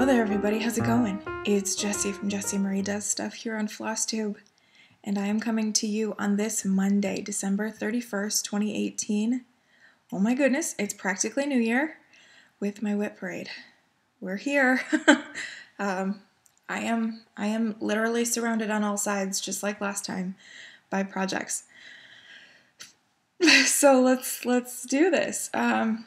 Hello there, everybody. How's it going? It's Jessie from Jessie Marie Does Stuff here on FlossTube, and I am coming to you on this Monday, December 31st, 2018. Oh my goodness, it's practically New Year with my WIP parade. We're here. um, I am I am literally surrounded on all sides, just like last time, by projects. so let's let's do this. Um,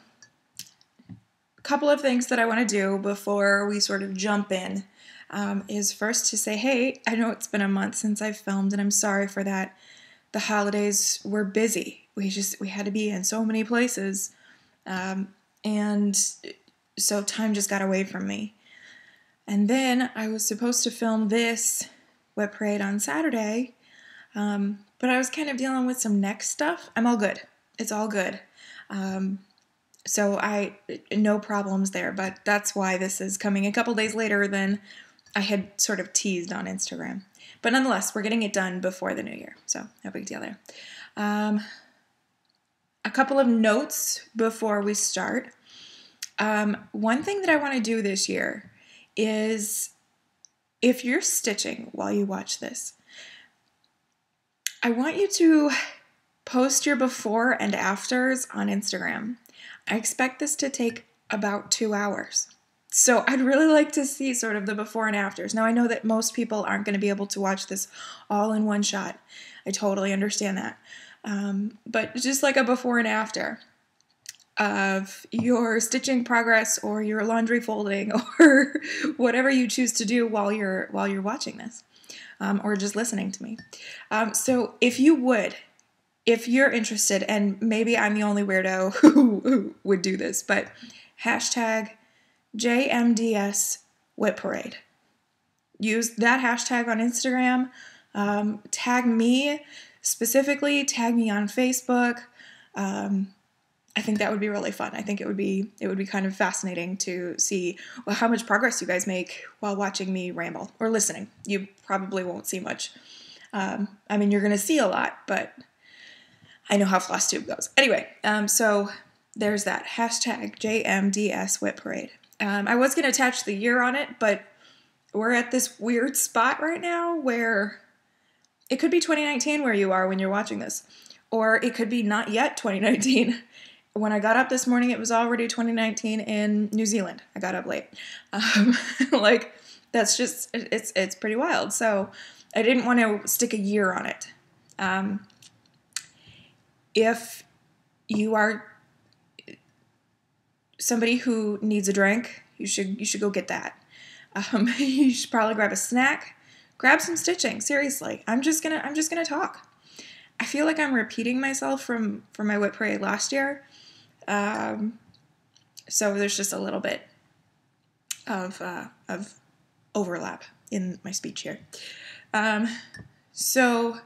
couple of things that I want to do before we sort of jump in um, is first to say, hey, I know it's been a month since I've filmed, and I'm sorry for that. The holidays were busy. We just we had to be in so many places, um, and so time just got away from me. And then I was supposed to film this WIP parade on Saturday, um, but I was kind of dealing with some neck stuff. I'm all good. It's all good. Um, so I no problems there, but that's why this is coming a couple days later than I had sort of teased on Instagram. But nonetheless, we're getting it done before the new year, so no big deal there. Um, a couple of notes before we start. Um, one thing that I want to do this year is if you're stitching while you watch this, I want you to post your before and afters on Instagram. I expect this to take about two hours. So I'd really like to see sort of the before and afters. Now I know that most people aren't going to be able to watch this all in one shot. I totally understand that. Um, but just like a before and after of your stitching progress or your laundry folding or whatever you choose to do while you're while you're watching this um, or just listening to me. Um, so if you would if you're interested, and maybe I'm the only weirdo who, who would do this, but hashtag JMDS WIP Parade. Use that hashtag on Instagram. Um, tag me specifically. Tag me on Facebook. Um, I think that would be really fun. I think it would be it would be kind of fascinating to see well, how much progress you guys make while watching me ramble or listening. You probably won't see much. Um, I mean, you're going to see a lot, but I know how floss tube goes. Anyway, um, so there's that hashtag JMDS WIP Parade. Um, I was going to attach the year on it, but we're at this weird spot right now where it could be 2019 where you are when you're watching this, or it could be not yet 2019. When I got up this morning, it was already 2019 in New Zealand. I got up late. Um, like that's just it's it's pretty wild. So I didn't want to stick a year on it. Um, if you are somebody who needs a drink, you should you should go get that. Um, you should probably grab a snack, grab some stitching. Seriously, I'm just gonna I'm just gonna talk. I feel like I'm repeating myself from from my WIP parade last year, um, so there's just a little bit of uh, of overlap in my speech here. Um, so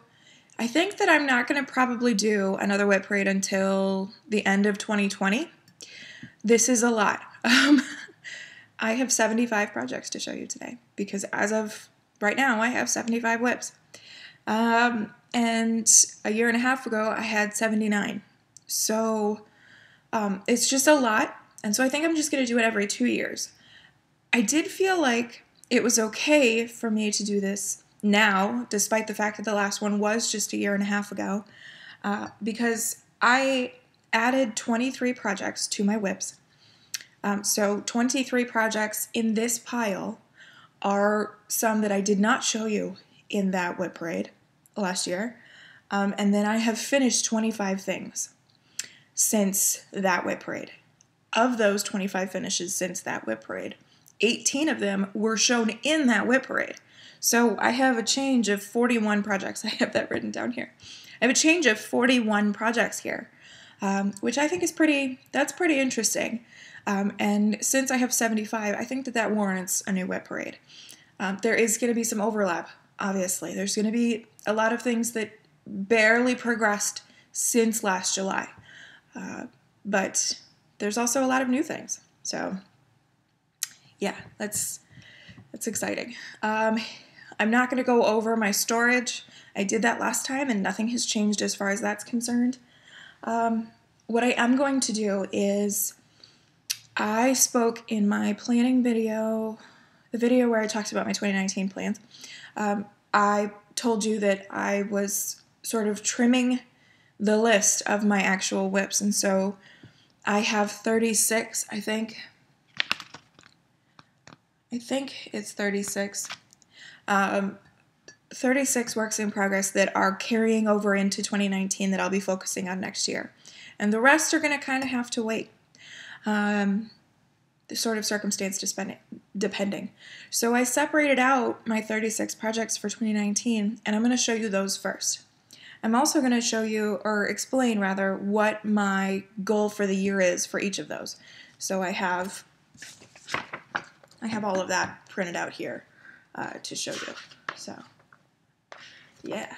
I think that I'm not going to probably do another WIP parade until the end of 2020. This is a lot. Um, I have 75 projects to show you today because as of right now, I have 75 WIPs. Um, and a year and a half ago, I had 79. So um, it's just a lot. And so I think I'm just going to do it every two years. I did feel like it was okay for me to do this now, despite the fact that the last one was just a year and a half ago, uh, because I added 23 projects to my WIPs. Um, so 23 projects in this pile are some that I did not show you in that WIP parade last year. Um, and then I have finished 25 things since that WIP parade. Of those 25 finishes since that WIP parade, 18 of them were shown in that WIP parade. So I have a change of 41 projects. I have that written down here. I have a change of 41 projects here, um, which I think is pretty, that's pretty interesting. Um, and since I have 75, I think that that warrants a new WIP parade. Um, there is going to be some overlap, obviously. There's going to be a lot of things that barely progressed since last July. Uh, but there's also a lot of new things. So, yeah, that's that's exciting. I'm not going to go over my storage. I did that last time and nothing has changed as far as that's concerned. Um, what I am going to do is I spoke in my planning video the video where I talked about my 2019 plans, um, I told you that I was sort of trimming the list of my actual whips, And so I have 36, I think. I think it's 36. Um, 36 works in progress that are carrying over into 2019 that I'll be focusing on next year. And the rest are going to kind of have to wait. Um, the sort of circumstance depending. So I separated out my 36 projects for 2019, and I'm going to show you those first. I'm also going to show you, or explain rather, what my goal for the year is for each of those. So I have, I have all of that printed out here uh, to show you. So, yeah.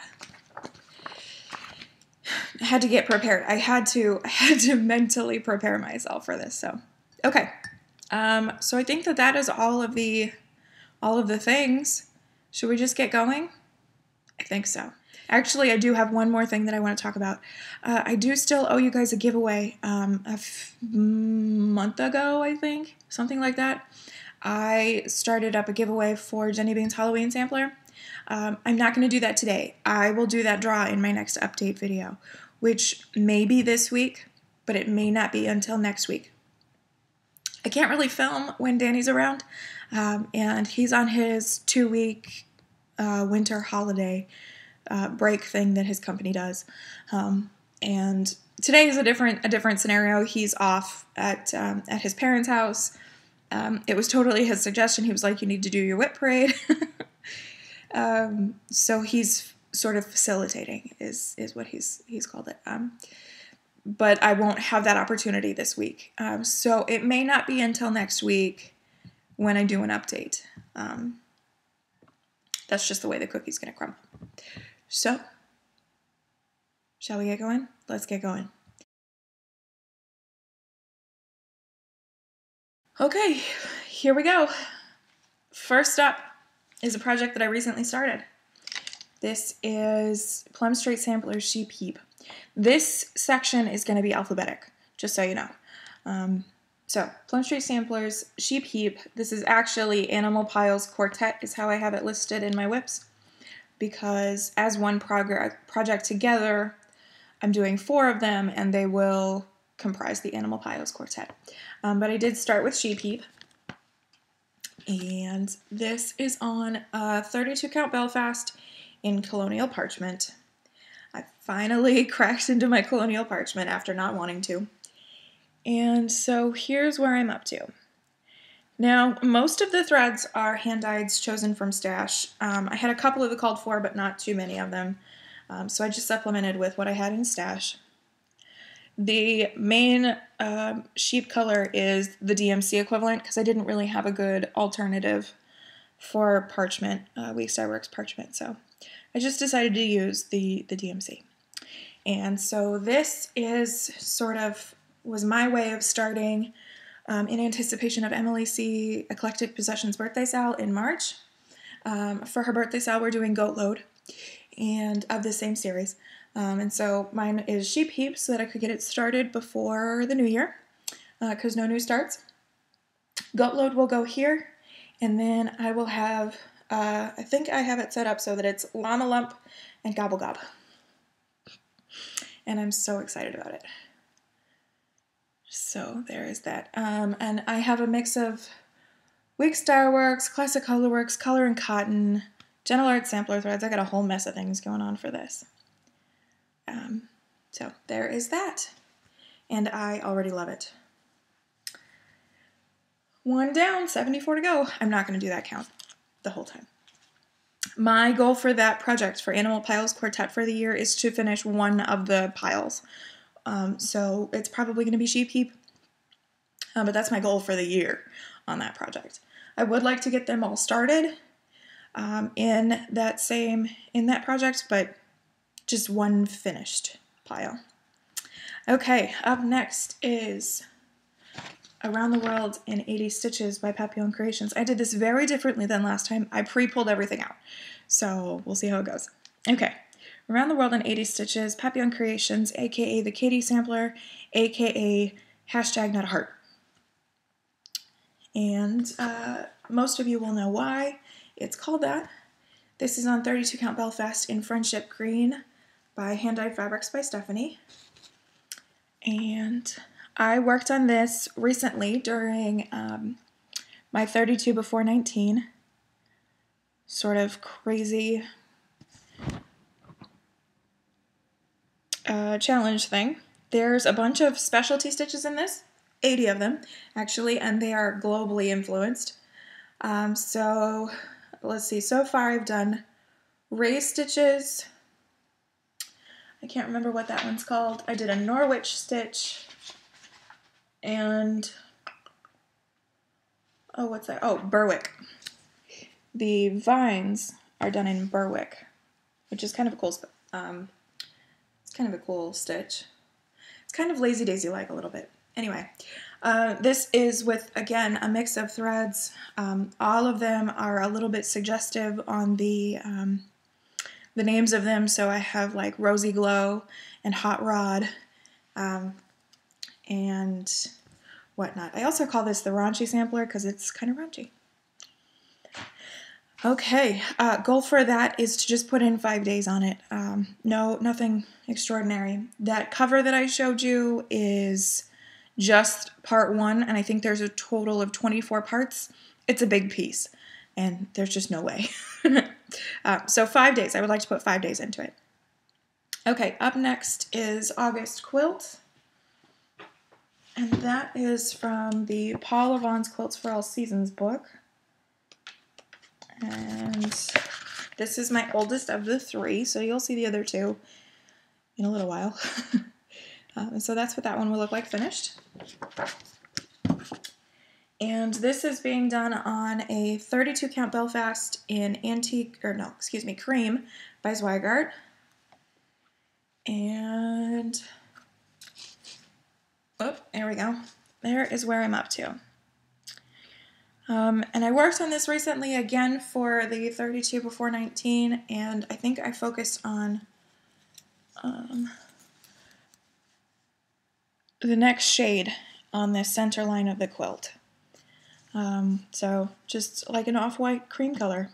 I had to get prepared. I had to, I had to mentally prepare myself for this. So, okay. Um, so I think that that is all of the all of the things. Should we just get going? I think so. Actually, I do have one more thing that I want to talk about. Uh, I do still owe you guys a giveaway. Um, a month ago, I think, something like that. I started up a giveaway for Jenny Bean's Halloween sampler. Um, I'm not going to do that today. I will do that draw in my next update video, which may be this week, but it may not be until next week. I can't really film when Danny's around, um, and he's on his two week uh, winter holiday uh, break thing that his company does. Um, and today is a different a different scenario. He's off at um, at his parents' house. Um, it was totally his suggestion. He was like, "You need to do your whip parade." Um, so he's sort of facilitating is is what he's he's called it. Um, but I won't have that opportunity this week. Um, so it may not be until next week when I do an update. Um, that's just the way the cookie's going to crumble. So, shall we get going? Let's get going. Okay, here we go. First up is a project that I recently started. This is Plum Street Sampler's Sheep Heap. This section is going to be alphabetic, just so you know. Um, so, Plum Street Samplers, Sheep Heap. This is actually Animal Piles Quartet, is how I have it listed in my whips Because as one project together, I'm doing four of them, and they will comprise the Animal Piles Quartet. Um, but I did start with Sheep Heap. And this is on a 32 count Belfast in Colonial Parchment. I finally cracked into my colonial parchment after not wanting to. And so here's where I'm up to. Now, most of the threads are hand dyeds chosen from stash. Um, I had a couple of the called for, but not too many of them. Um, so I just supplemented with what I had in stash. The main uh, sheep color is the DMC equivalent because I didn't really have a good alternative for parchment, uh, Weeks Works parchment. So I just decided to use the, the DMC. And so this is sort of was my way of starting um, in anticipation of Emily C. Eclectic Possessions birthday sale in March. Um, for her birthday sale, we're doing Goat Load and of the same series. Um, and so mine is Sheep Heap so that I could get it started before the new year because uh, no new starts. Goat Load will go here, and then I will have uh, I think I have it set up so that it's Llama Lump and Gobble Gob. And I'm so excited about it. So there is that. Um, and I have a mix of Weeks Dye Works, Classic Colorworks, Color and Cotton, Gentle Art Sampler Threads. I got a whole mess of things going on for this. Um, so there is that. And I already love it. One down, 74 to go. I'm not going to do that count the whole time. My goal for that project for Animal Piles Quartet for the year is to finish one of the piles. Um, so it's probably going to be Sheep Heap, um, but that's my goal for the year on that project. I would like to get them all started um, in that same in that project, but just one finished pile. Okay, up next is Around the World in 80 Stitches by Papillon Creations. I did this very differently than last time. I pre-pulled everything out. So we'll see how it goes. Okay. Around the World in 80 Stitches, Papillon Creations, aka the Katie Sampler, aka hashtag not a heart. And uh, most of you will know why it's called that. This is on 32 Count Belfast in Friendship Green by Hand Dyed Fabrics by Stephanie. And I worked on this recently during um, my 32 before 19 sort of crazy uh, challenge thing. There's a bunch of specialty stitches in this, 80 of them actually, and they are globally influenced. Um, so let's see, so far I've done raised stitches. I can't remember what that one's called. I did a Norwich stitch and, oh, what's that? Oh, Berwick. The vines are done in Berwick, which is kind of a cool, um, it's kind of a cool stitch. It's kind of lazy daisy like a little bit. Anyway, uh, this is with, again, a mix of threads. Um, all of them are a little bit suggestive on the, um, the names of them. So I have like Rosy Glow and Hot Rod um, and whatnot. I also call this the raunchy sampler because it's kind of raunchy. Okay, uh, goal for that is to just put in five days on it. Um, no, nothing extraordinary. That cover that I showed you is just part one, and I think there's a total of 24 parts. It's a big piece, and there's just no way. uh, so five days. I would like to put five days into it. Okay, up next is August Quilt. And that is from the Paul Levon's Quilts for All Seasons book. And this is my oldest of the three, so you'll see the other two in a little while. um, so that's what that one will look like finished. And this is being done on a 32 count Belfast in antique, or no, excuse me, cream by Zweigart. And, oh, there we go. There is where I'm up to. Um, and I worked on this recently again for the 32 before 19, and I think I focused on um, the next shade on the center line of the quilt. Um, so just like an off-white cream color,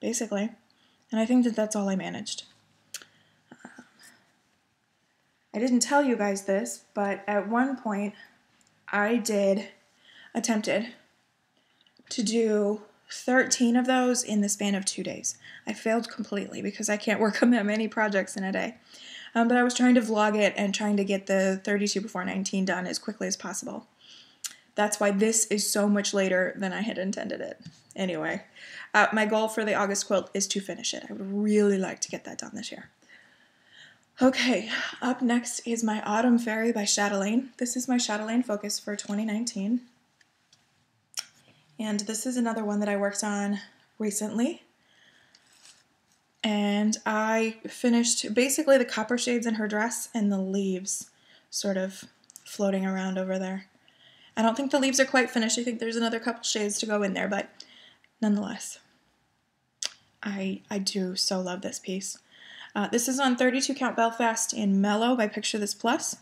basically. And I think that that's all I managed. Uh, I didn't tell you guys this, but at one point I did, attempted to do 13 of those in the span of two days. I failed completely because I can't work on that many projects in a day. Um, but I was trying to vlog it and trying to get the 32 before 19 done as quickly as possible. That's why this is so much later than I had intended it. Anyway, uh, my goal for the August quilt is to finish it. I would really like to get that done this year. Okay, up next is my Autumn Fairy by Chatelaine. This is my Chatelaine focus for 2019. And this is another one that I worked on recently. And I finished basically the copper shades in her dress and the leaves sort of floating around over there. I don't think the leaves are quite finished. I think there's another couple shades to go in there, but nonetheless, I, I do so love this piece. Uh, this is on 32 Count Belfast in Mellow by Picture This Plus.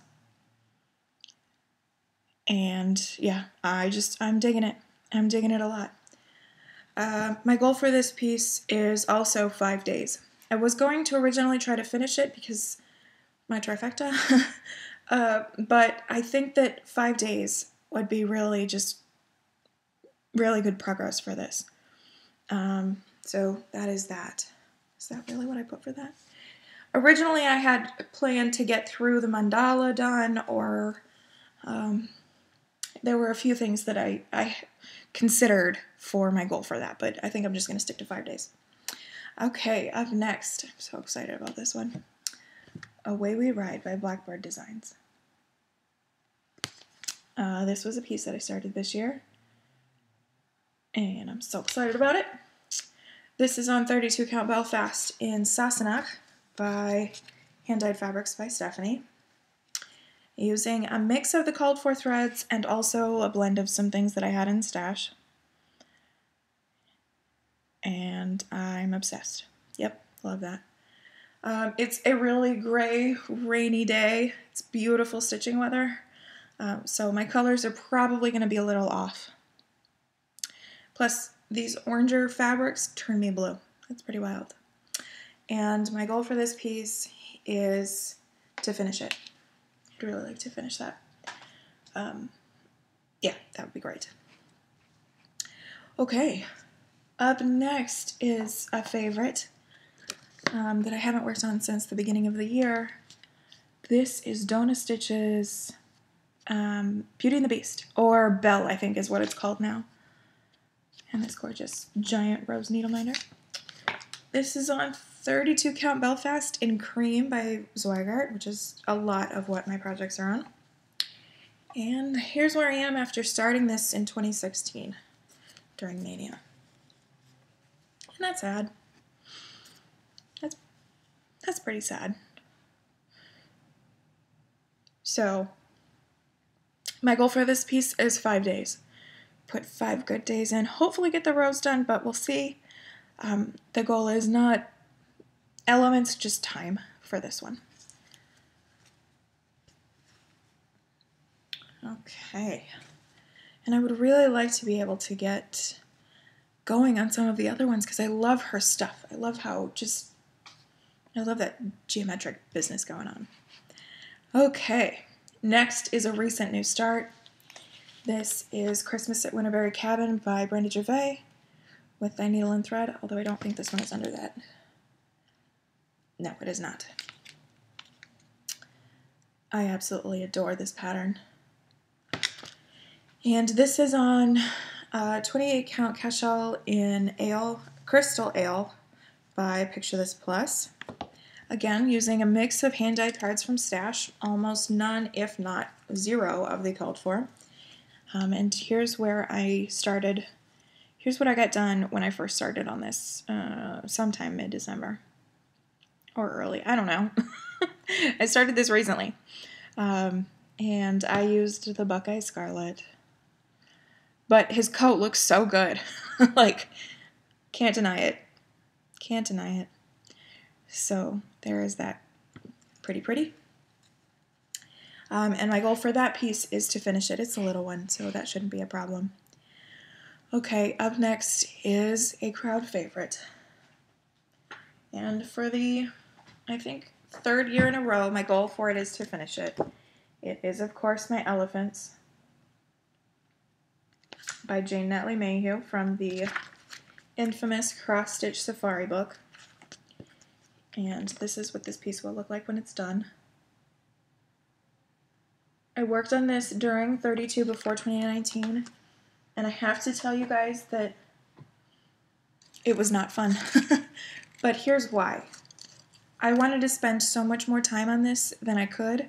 And yeah, I just, I'm digging it. I'm digging it a lot. Uh, my goal for this piece is also five days. I was going to originally try to finish it because my trifecta, uh, but I think that five days would be really just really good progress for this. Um, so that is that. Is that really what I put for that? Originally, I had planned to get through the mandala done, or um, there were a few things that I, I considered for my goal for that, but I think I'm just going to stick to five days. Okay, up next, I'm so excited about this one. Away We Ride by Blackbird Designs. Uh, this was a piece that I started this year, and I'm so excited about it. This is on 32 Count Belfast in Sassenach by Hand Dyed Fabrics by Stephanie using a mix of the called for threads and also a blend of some things that I had in stash. And I'm obsessed. Yep, love that. Um, it's a really gray, rainy day. It's beautiful stitching weather. Um, so my colors are probably going to be a little off. Plus, these oranger fabrics turn me blue. That's pretty wild. And my goal for this piece is to finish it. I'd really like to finish that. Um, yeah, that would be great. Okay, up next is a favorite um, that I haven't worked on since the beginning of the year. This is Donna Stitch's um, Beauty and the Beast, or Belle, I think is what it's called now. And this gorgeous giant rose needle minder. This is on 32 count Belfast in cream by Zweigart, which is a lot of what my projects are on. And here's where I am after starting this in 2016 during Maynia. And that's sad. That's that's pretty sad. So my goal for this piece is five days. Put five good days in. Hopefully get the rose done, but we'll see. Um, the goal is not elements, just time for this one. Okay. And I would really like to be able to get going on some of the other ones because I love her stuff. I love how just, I love that geometric business going on. Okay. Next is a recent new start. This is Christmas at Winterberry Cabin by Brenda Gervais with Thy Needle and Thread, although I don't think this one is under that. No, it is not. I absolutely adore this pattern. And this is on uh, 28 count cashel in ale, crystal ale by Picture This Plus. Again, using a mix of hand dyed cards from Stash, almost none, if not zero, of the called for. Um, and here's where I started. Here's what I got done when I first started on this, uh, sometime mid December or early. I don't know. I started this recently. Um, and I used the Buckeye Scarlet. But his coat looks so good. like, can't deny it. Can't deny it. So there is that. Pretty pretty. Um, and my goal for that piece is to finish it. It's a little one, so that shouldn't be a problem. Okay, up next is a crowd favorite. And for the, I think, third year in a row, my goal for it is to finish it. It is, of course, my Elephants by Jane Netley Mayhew from the infamous Cross Stitch Safari book. And this is what this piece will look like when it's done. I worked on this during 32 before 2019, and I have to tell you guys that it was not fun. but here's why. I wanted to spend so much more time on this than I could.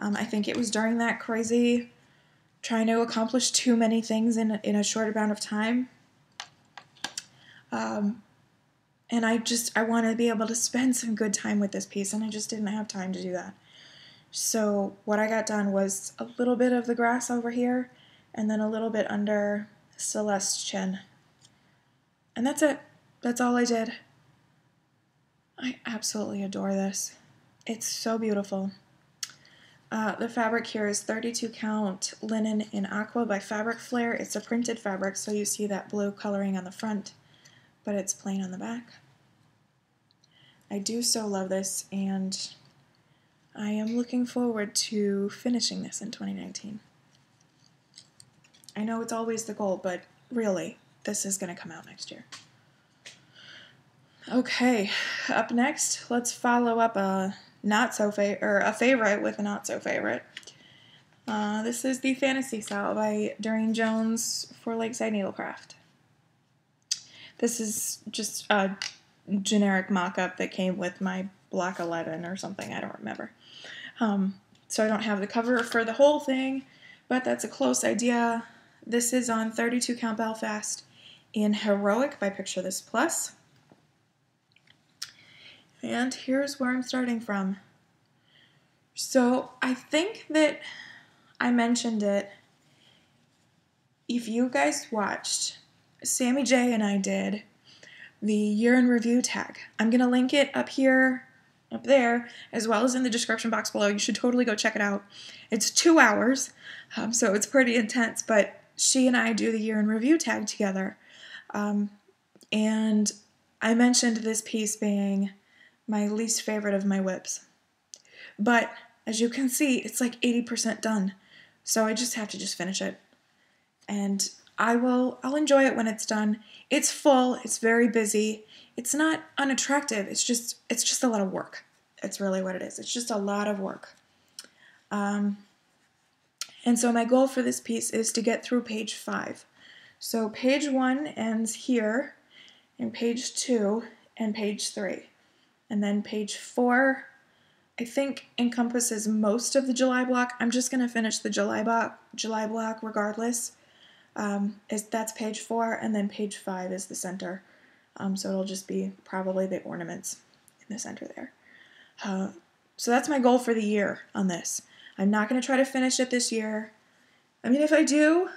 Um, I think it was during that crazy trying to accomplish too many things in, in a short amount of time. Um, and I just I wanted to be able to spend some good time with this piece and I just didn't have time to do that. So what I got done was a little bit of the grass over here and then a little bit under Celeste's chin. And that's it. That's all I did. I absolutely adore this. It's so beautiful. Uh, the fabric here is 32 count linen in aqua by Fabric Flair. It's a printed fabric, so you see that blue coloring on the front but it's plain on the back. I do so love this, and I am looking forward to finishing this in 2019. I know it's always the goal, but really, this is going to come out next year. Okay, up next, let's follow up a not so fa- or a favorite with a not so favorite. Uh, this is the Fantasy Style by Doreen Jones for Lakeside Needlecraft. This is just a generic mock-up that came with my Block 11 or something, I don't remember. Um, so I don't have the cover for the whole thing, but that's a close idea. This is on 32 Count Belfast in Heroic by Picture This Plus. And here's where I'm starting from. So I think that I mentioned it. If you guys watched Sammy J and I did the year in review tag. I'm going to link it up here, up there, as well as in the description box below. You should totally go check it out. It's two hours, um, so it's pretty intense, but she and I do the year in review tag together. Um, and I mentioned this piece being my least favorite of my whips. But as you can see, it's like 80% done. So I just have to just finish it. And I will I'll enjoy it when it's done. It's full, it's very busy. It's not unattractive. It's just it's just a lot of work. It's really what it is. It's just a lot of work. Um, and so my goal for this piece is to get through page five. So page one ends here, and page two, and page three. And then page four, I think, encompasses most of the July block. I'm just going to finish the July block, July block regardless. Um, is That's page four, and then page five is the center. Um, so it'll just be probably the ornaments in the center there. Uh, so that's my goal for the year on this. I'm not going to try to finish it this year. I mean, if I do,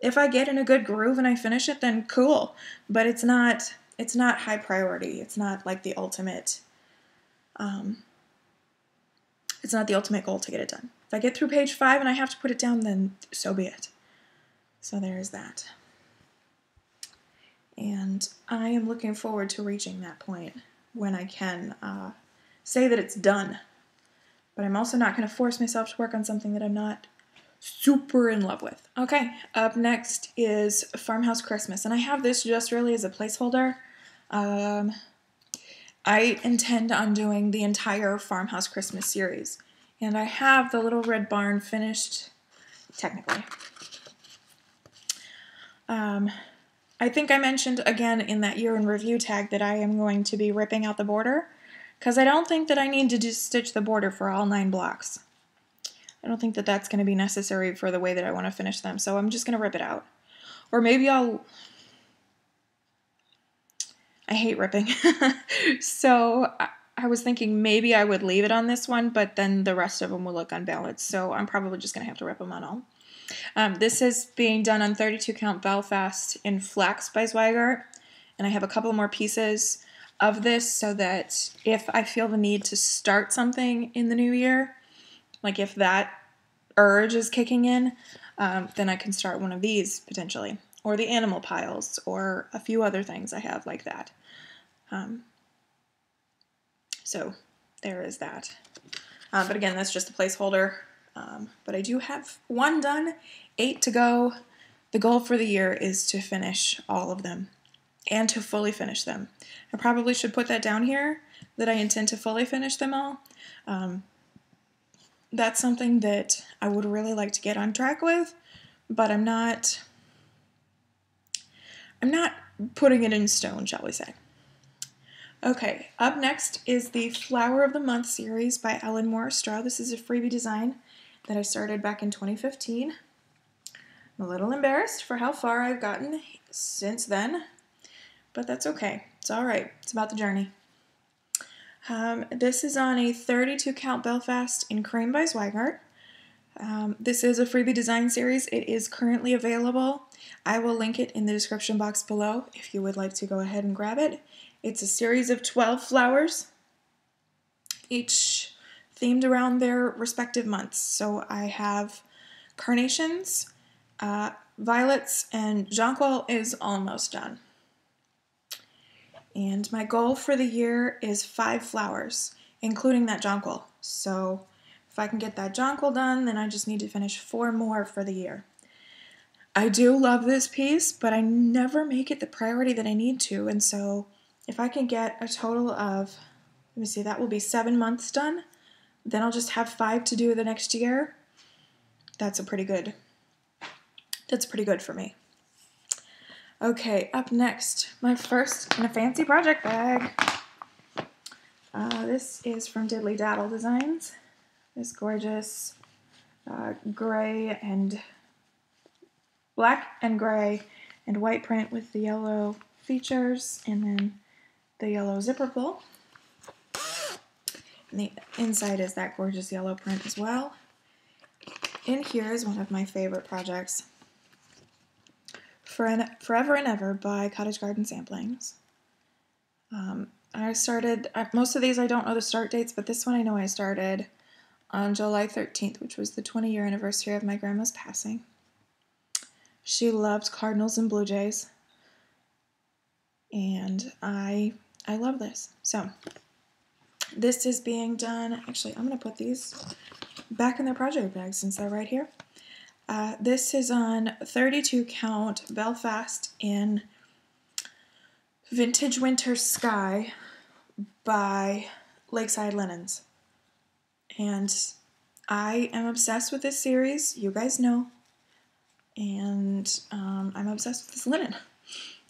if I get in a good groove and I finish it, then cool. But it's not it's not high priority. It's not like the ultimate um, it's not the ultimate goal to get it done. If I get through page five and I have to put it down, then so be it. So there's that. And I am looking forward to reaching that point when I can uh, say that it's done. But I'm also not going to force myself to work on something that I'm not super in love with. Okay, up next is Farmhouse Christmas, and I have this just really as a placeholder. Um, I intend on doing the entire Farmhouse Christmas series, and I have the Little Red Barn finished, technically. Um, I think I mentioned again in that year in review tag that I am going to be ripping out the border, because I don't think that I need to just stitch the border for all nine blocks. I don't think that that's going to be necessary for the way that I want to finish them, so I'm just going to rip it out. Or maybe I'll... I hate ripping. so I, I was thinking maybe I would leave it on this one, but then the rest of them will look unbalanced, so I'm probably just going to have to rip them on all. Um, this is being done on 32 count Belfast in Flax by Zweigart, and I have a couple more pieces of this so that if I feel the need to start something in the new year, like if that urge is kicking in, um, then I can start one of these potentially, or the animal piles, or a few other things I have like that. Um, so there is that. Uh, but again, that's just a placeholder. Um, but I do have one done, eight to go. The goal for the year is to finish all of them and to fully finish them. I probably should put that down here that I intend to fully finish them all. Um, that's something that I would really like to get on track with, but I'm not I'm not putting it in stone, shall we say. Okay, up next is the Flower of the Month series by Ellen Maurer-Stroh. This is a freebie design that I started back in 2015. I'm a little embarrassed for how far I've gotten since then, but that's okay. It's all right. It's about the journey. Um, this is on a 32 count Belfast in Cream by Zweigart. Um, this is a freebie design series. It is currently available. I will link it in the description box below if you would like to go ahead and grab it. It's a series of 12 flowers, each themed around their respective months. So I have carnations, uh, violets, and jonquil is almost done. And my goal for the year is five flowers, including that jonquil. So if I can get that jonquil done, then I just need to finish four more for the year. I do love this piece, but I never make it the priority that I need to. And so if I can get a total of, let me see, that will be seven months done, then I'll just have five to do the next year. That's a pretty good, that's pretty good for me. Okay, up next, my first in a fancy project bag. Uh, this is from Diddly Daddle Designs. This gorgeous uh, gray and black and gray and white print with the yellow features and then the yellow zipper pull. And the inside is that gorgeous yellow print as well. In here is one of my favorite projects. For Forever and Ever by Cottage Garden Samplings. Um, I started, most of these I don't know the start dates, but this one I know I started on July 13th, which was the 20 year anniversary of my grandma's passing. She loved Cardinals and Blue Jays. and I I love this. So this is being done. Actually, I'm gonna put these back in their project bag since they're right here. Uh, this is on 32 count Belfast in Vintage Winter Sky by Lakeside Linens. And I am obsessed with this series. You guys know. And um, I'm obsessed with this linen.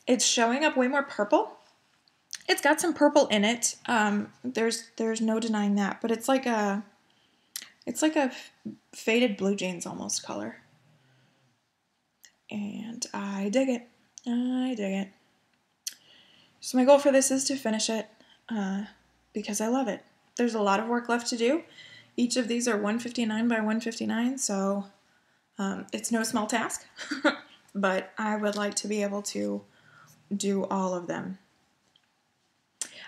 It's showing up way more purple. It's got some purple in it. Um, there's there's no denying that, but it's like a it's like a faded blue jeans almost color. And I dig it. I dig it. So my goal for this is to finish it uh, because I love it. There's a lot of work left to do. Each of these are 159 by 159, so um, it's no small task. but I would like to be able to do all of them.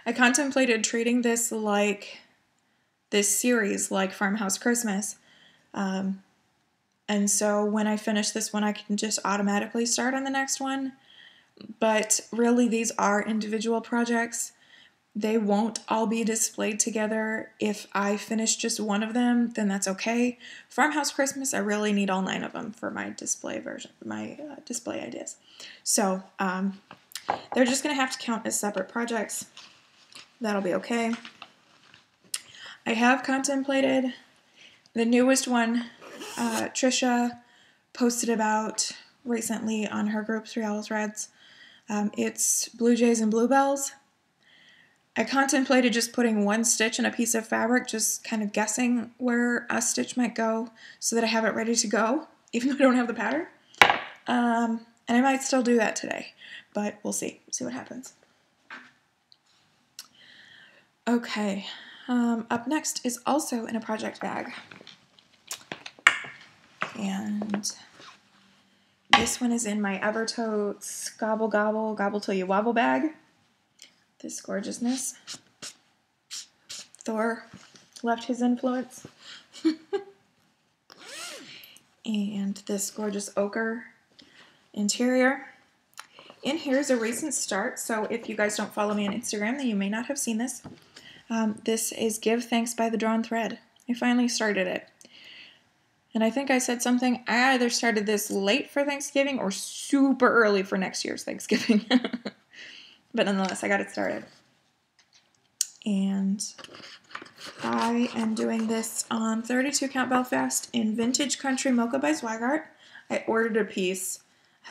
I contemplated treating this like this series, like Farmhouse Christmas. Um, and so when I finish this one, I can just automatically start on the next one but really these are individual projects. They won't all be displayed together. If I finish just one of them, then that's okay. Farmhouse Christmas, I really need all nine of them for my display version, my uh, display ideas. So um, they're just going to have to count as separate projects. That'll be okay. I have contemplated the newest one. Uh, Trisha posted about recently on her group Three Owls Reds um, it's Blue Jays and Bluebells. I contemplated just putting one stitch in a piece of fabric, just kind of guessing where a stitch might go so that I have it ready to go, even though I don't have the pattern. Um, and I might still do that today, but we'll see. See what happens. Okay, um, up next is also in a project bag. And this one is in my Evertotes Gobble Gobble Gobble Till You Wobble bag. This gorgeousness. Thor left his influence. and this gorgeous ochre interior. In here is a recent start, so if you guys don't follow me on Instagram, then you may not have seen this. Um, this is Give Thanks by the Drawn Thread. I finally started it. And I think I said something. I either started this late for Thanksgiving or super early for next year's Thanksgiving. but nonetheless, I got it started. And I am doing this on 32 count Belfast in Vintage Country Mocha by Zweigart. I ordered a piece.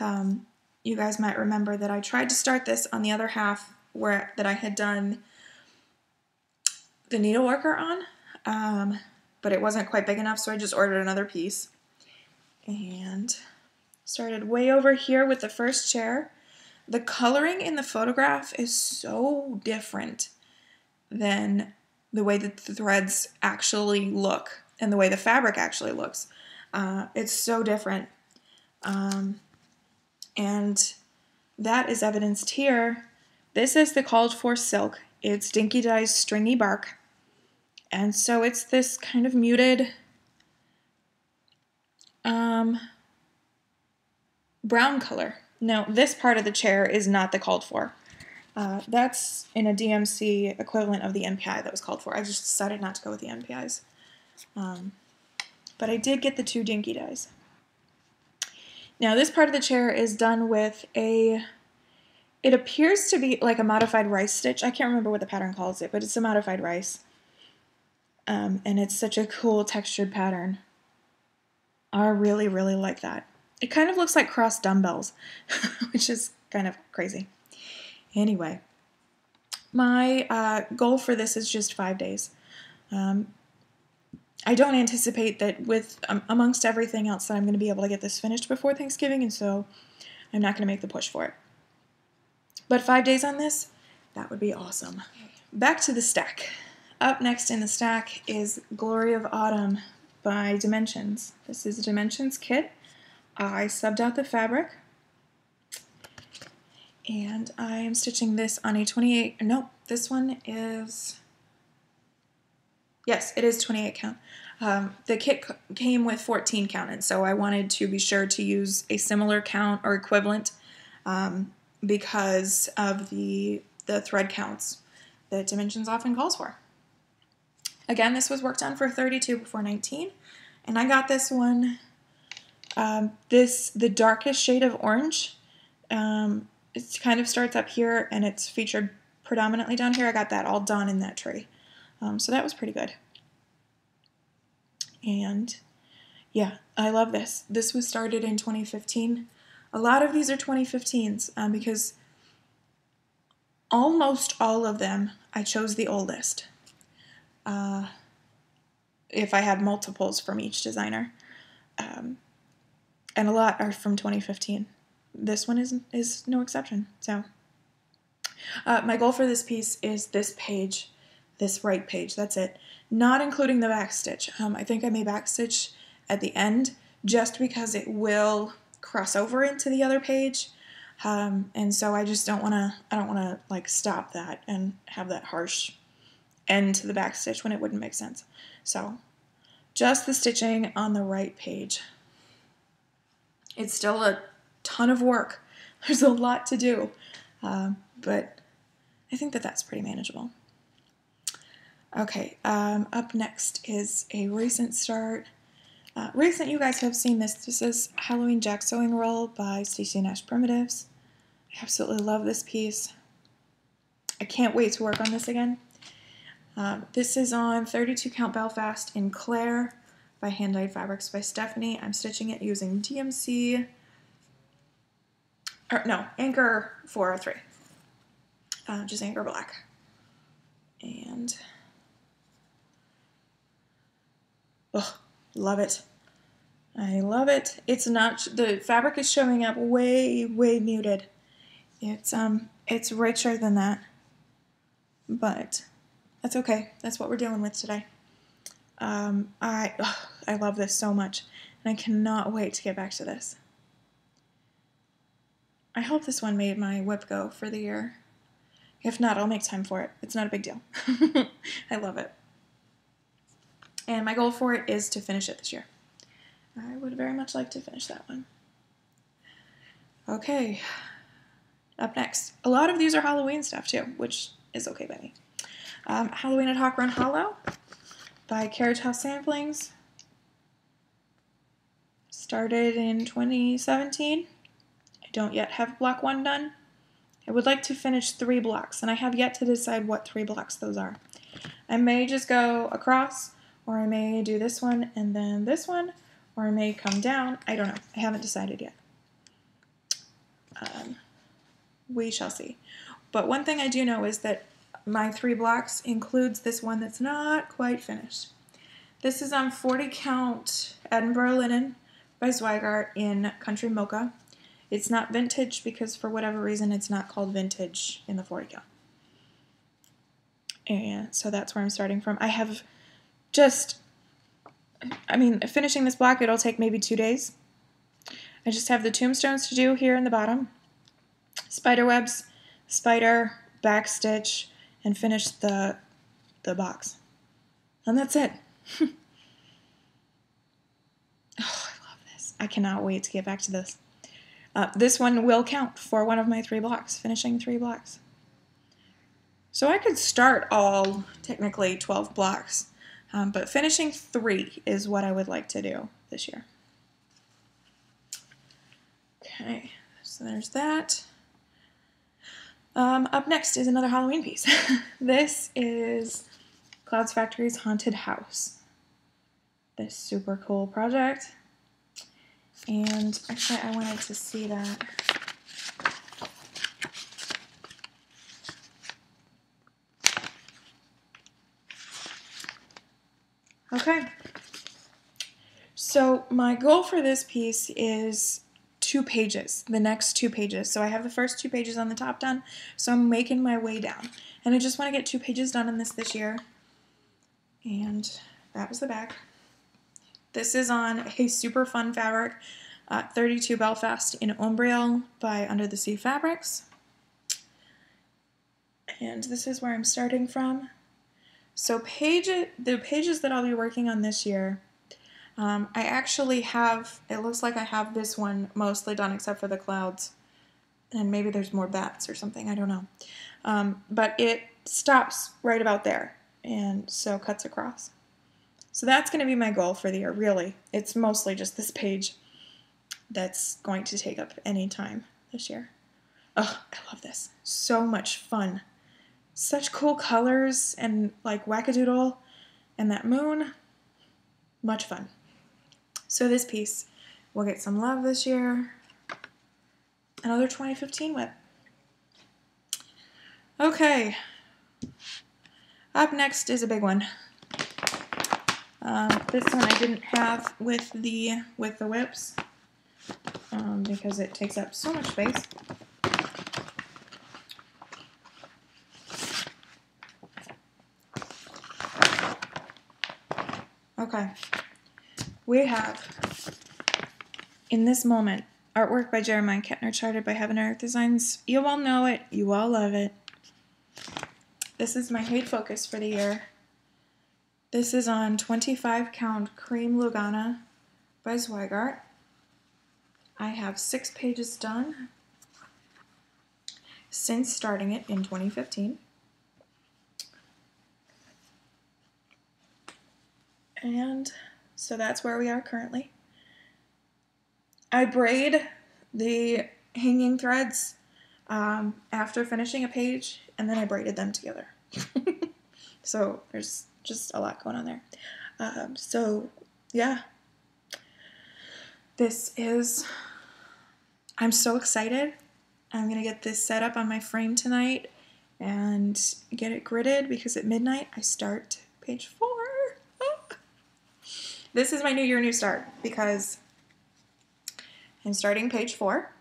Um, you guys might remember that I tried to start this on the other half where that I had done the needleworker on. Um, but it wasn't quite big enough, so I just ordered another piece. And started way over here with the first chair. The coloring in the photograph is so different than the way that the threads actually look and the way the fabric actually looks. Uh, it's so different. Um, and that is evidenced here. This is the called for silk. It's Dinky Dye's stringy bark. And so it's this kind of muted um, brown color. Now, this part of the chair is not the called for. Uh, that's in a DMC equivalent of the NPI that was called for. I just decided not to go with the NPIs. Um, but I did get the two dinky dyes. Now, this part of the chair is done with a, it appears to be like a modified rice stitch. I can't remember what the pattern calls it, but it's a modified rice. Um, and it's such a cool textured pattern. I really, really like that. It kind of looks like cross dumbbells, which is kind of crazy. Anyway, my uh, goal for this is just five days. Um, I don't anticipate that with um, amongst everything else that I'm going to be able to get this finished before Thanksgiving, and so I'm not going to make the push for it. But five days on this, that would be awesome. Back to the stack. Up next in the stack is Glory of Autumn by Dimensions. This is a Dimensions kit. I subbed out the fabric and I am stitching this on a 28, no, this one is, yes, it is 28 count. Um, the kit came with 14 count, and so I wanted to be sure to use a similar count or equivalent. Um, because of the, the thread counts that Dimensions often calls for. Again, this was worked on for 32 before 19, and I got this one, um, this, the darkest shade of orange. Um, it kind of starts up here and it's featured predominantly down here. I got that all done in that tray. Um, so that was pretty good. And yeah, I love this. This was started in 2015. A lot of these are 2015s um, because almost all of them I chose the oldest. Uh, if I had multiples from each designer. Um, and a lot are from 2015. This one is, is no exception. So, uh, my goal for this piece is this page, this right page. That's it. Not including the back stitch. Um, I think I may back stitch at the end just because it will cross over into the other page. Um, and so I just don't want to, I don't want to like stop that and have that harsh end to the back stitch when it wouldn't make sense. So just the stitching on the right page. It's still a ton of work. There's a lot to do, uh, but I think that that's pretty manageable. Okay, um, up next is a recent start. Uh, recent, you guys have seen this. This is Halloween Jack Sewing Roll by Stacy Nash Primitives. I absolutely love this piece. I can't wait to work on this again. Um, this is on 32 count Belfast in Claire by Hand Dyed Fabrics by Stephanie. I'm stitching it using DMC, or no, Anchor 403, uh, just Anchor Black. And, oh, love it. I love it. It's not, the fabric is showing up way, way muted. It's, um, it's richer than that, but that's okay. That's what we're dealing with today. Um, I, ugh, I love this so much, and I cannot wait to get back to this. I hope this one made my whip go for the year. If not, I'll make time for it. It's not a big deal. I love it. And my goal for it is to finish it this year. I would very much like to finish that one. Okay, up next. A lot of these are Halloween stuff too, which is okay by me. Um, Halloween at Hawk Run Hollow by Carriage House Samplings. Started in 2017. I don't yet have block one done. I would like to finish three blocks, and I have yet to decide what three blocks those are. I may just go across, or I may do this one and then this one, or I may come down. I don't know. I haven't decided yet. Um, we shall see. But one thing I do know is that my three blocks includes this one that's not quite finished. This is on 40 count Edinburgh linen by Zweigart in Country Mocha. It's not vintage because for whatever reason it's not called vintage in the 40 count. And so that's where I'm starting from. I have just, I mean, finishing this block, it'll take maybe two days. I just have the tombstones to do here in the bottom. Spider webs, spider, back stitch, and finish the, the box. And that's it. oh, I love this. I cannot wait to get back to this. Uh, this one will count for one of my three blocks, finishing three blocks. So I could start all technically 12 blocks, um, but finishing three is what I would like to do this year. Okay, so there's that. Um, up next is another Halloween piece. this is Clouds Factory's Haunted House. This super cool project. And actually, I wanted to see that. Okay. So my goal for this piece is two pages, the next two pages. So I have the first two pages on the top done, so I'm making my way down. And I just want to get two pages done in this this year. And that was the back. This is on a super fun fabric, uh, 32 Belfast in Ombriel by Under the Sea Fabrics. And this is where I'm starting from. So page, the pages that I'll be working on this year um, I actually have, it looks like I have this one mostly done except for the clouds. and maybe there's more bats or something, I don't know. Um, but it stops right about there, and so cuts across. So that's going to be my goal for the year, really. It's mostly just this page that's going to take up any time this year. Oh, I love this. So much fun. Such cool colors and like wackadoodle and that moon. Much fun. So this piece will get some love this year. Another 2015 whip. Okay. Up next is a big one. Um, this one I didn't have with the with the whips um, because it takes up so much space. Okay, we have in this moment artwork by Jeremiah Ketner, charted by Heaven Earth Designs. You all know it, you all love it. This is my hate focus for the year. This is on 25 count cream Lugana by Zweigart. I have six pages done since starting it in 2015. And so that's where we are currently. I braid the hanging threads um, after finishing a page, and then I braided them together. so there's just a lot going on there. Um, so yeah, this is, I'm so excited. I'm going to get this set up on my frame tonight and get it gridded because at midnight I start page four. This is my new year, new start because I'm starting page four.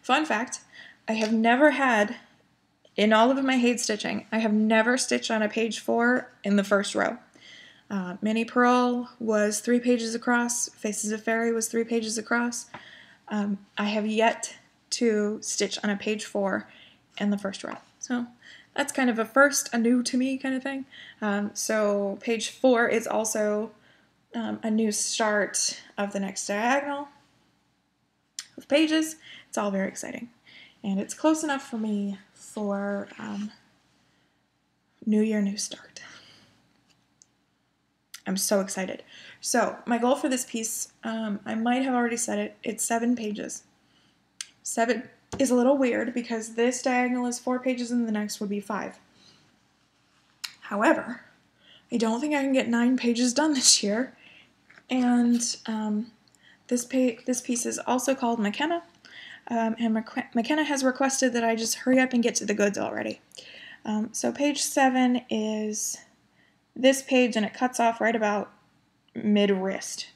Fun fact, I have never had, in all of my hate stitching, I have never stitched on a page four in the first row. Uh, Mini Pearl was three pages across. Faces of Fairy was three pages across. Um, I have yet to stitch on a page four in the first row. So that's kind of a first, a new to me kind of thing. Um, so page four is also um, a new start of the next diagonal of pages. It's all very exciting. And it's close enough for me for um, New Year, New Start. I'm so excited. So, my goal for this piece, um, I might have already said it, it's seven pages. Seven is a little weird because this diagonal is four pages and the next would be five. However, I don't think I can get nine pages done this year. And um, this, this piece is also called McKenna, um, and McKenna has requested that I just hurry up and get to the goods already. Um, so page 7 is this page, and it cuts off right about mid-wrist.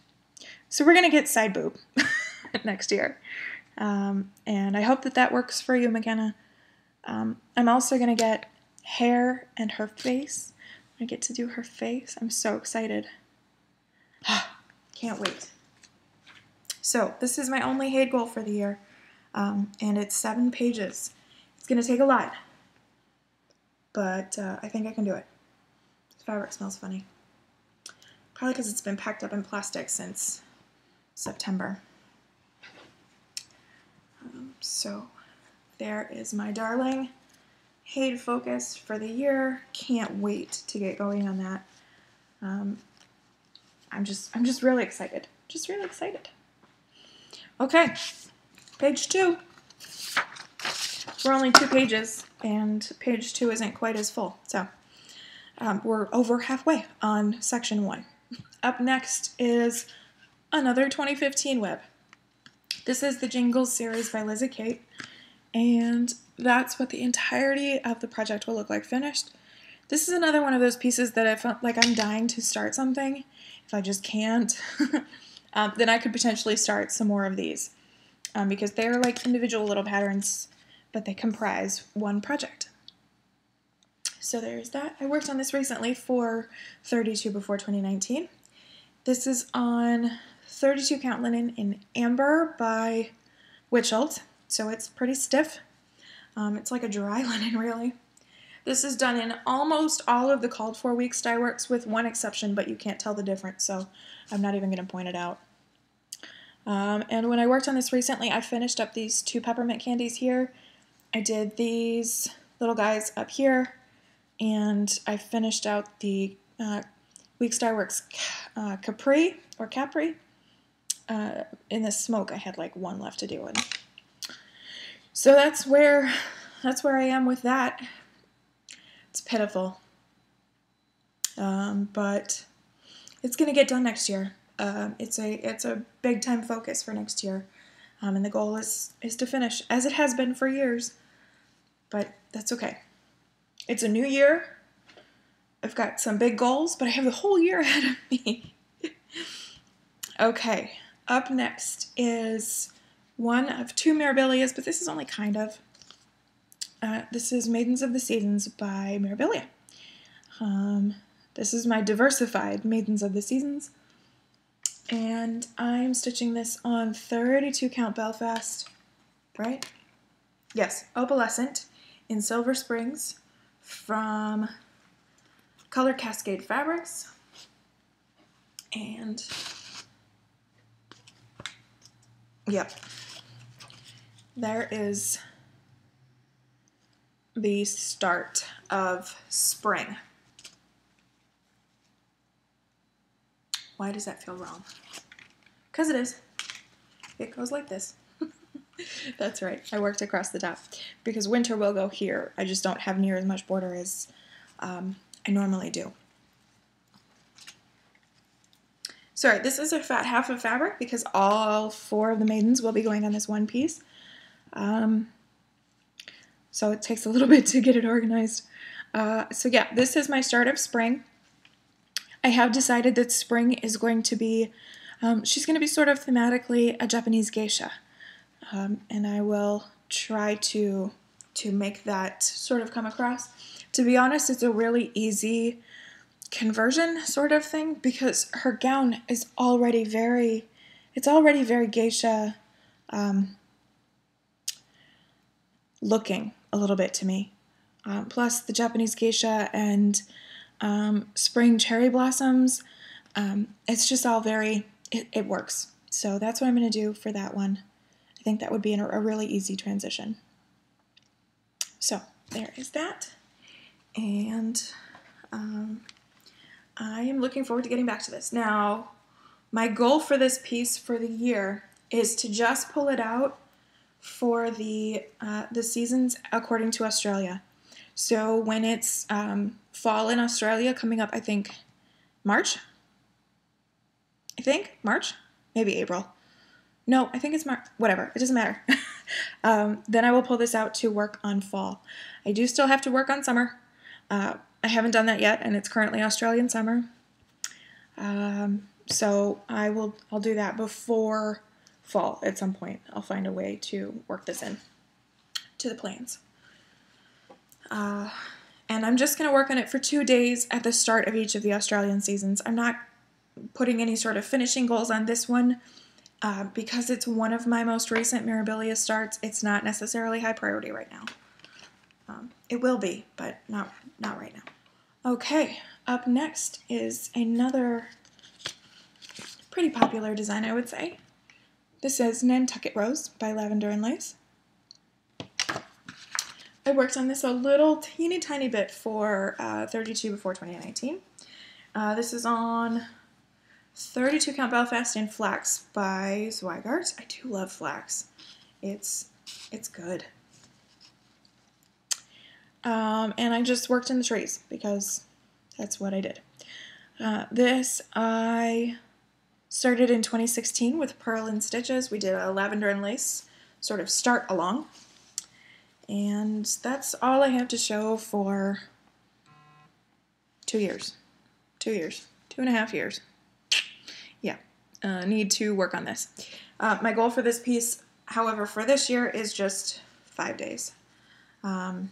So we're going to get side boob next year. Um, and I hope that that works for you, McKenna. Um, I'm also going to get hair and her face. I get to do her face. I'm so excited. Can't wait. So this is my only hate goal for the year, um, and it's seven pages. It's going to take a lot, but uh, I think I can do it. The fabric smells funny. Probably because it's been packed up in plastic since September. Um, so there is my darling hate focus for the year. Can't wait to get going on that. Um, I'm just I'm just really excited. Just really excited. Okay, page two. We're only two pages, and page two isn't quite as full, so um, we're over halfway on section one. Up next is another 2015 web. This is the Jingles series by Lizzie Kate, and that's what the entirety of the project will look like finished. This is another one of those pieces that I felt like I'm dying to start something. If I just can't, um, then I could potentially start some more of these um, because they're like individual little patterns, but they comprise one project. So there's that. I worked on this recently for 32 before 2019. This is on 32 count linen in amber by Wichelt, so it's pretty stiff. Um, it's like a dry linen, really. This is done in almost all of the called for weeks dye works with one exception, but you can't tell the difference, so I'm not even going to point it out. Um, and when I worked on this recently, I finished up these two peppermint candies here. I did these little guys up here, and I finished out the uh, Weeks Dye Works uh, Capri or Capri. Uh, in the smoke, I had like one left to do, and so that's where that's where I am with that. It's pitiful, um, but it's gonna get done next year. Um, it's a it's a big time focus for next year, um, and the goal is is to finish as it has been for years. But that's okay. It's a new year. I've got some big goals, but I have the whole year ahead of me. okay, up next is one of two Mirabilias, but this is only kind of. Uh, this is Maidens of the Seasons by Mirabilia. Um, this is my diversified Maidens of the Seasons. And I'm stitching this on 32 count Belfast, right? Yes, Opalescent in Silver Springs from Color Cascade Fabrics. And, yep, there is the start of spring. Why does that feel wrong? Because it is. It goes like this. That's right. I worked across the top because winter will go here. I just don't have near as much border as um, I normally do. Sorry, this is a fat half of fabric because all four of the maidens will be going on this one piece. Um, so it takes a little bit to get it organized. Uh, so yeah, this is my start of spring. I have decided that spring is going to be, um, she's going to be sort of thematically a Japanese geisha. Um, and I will try to, to make that sort of come across. To be honest, it's a really easy conversion sort of thing because her gown is already very, it's already very geisha um, looking a little bit to me. Um, plus the Japanese geisha and um, spring cherry blossoms. Um, it's just all very, it, it, works. So that's what I'm going to do for that one. I think that would be a really easy transition. So there is that. And um, I am looking forward to getting back to this. Now, my goal for this piece for the year is to just pull it out for the uh, the seasons according to Australia. So when it's um, fall in Australia coming up, I think March. I think March, maybe April. No, I think it's March. Whatever, it doesn't matter. um, then I will pull this out to work on fall. I do still have to work on summer. Uh, I haven't done that yet, and it's currently Australian summer. Um, so I will. I'll do that before fall at some point. I'll find a way to work this in to the plans. Uh, and I'm just going to work on it for two days at the start of each of the Australian seasons. I'm not putting any sort of finishing goals on this one uh, because it's one of my most recent Mirabilia starts. It's not necessarily high priority right now. Um, it will be, but not not right now. Okay, up next is another pretty popular design, I would say. This is Nantucket Rose by Lavender and Lace. I worked on this a little teeny tiny bit for uh, 32 before 2019. Uh, this is on 32 Count Belfast in Flax by Zweigart. I do love flax. It's it's good. Um, and I just worked in the trees because that's what I did. Uh, this I Started in 2016 with Pearl and Stitches. We did a lavender and lace sort of start along. And that's all I have to show for two years. Two years. Two and a half years. Yeah, uh, need to work on this. Uh, my goal for this piece, however, for this year is just five days. Um,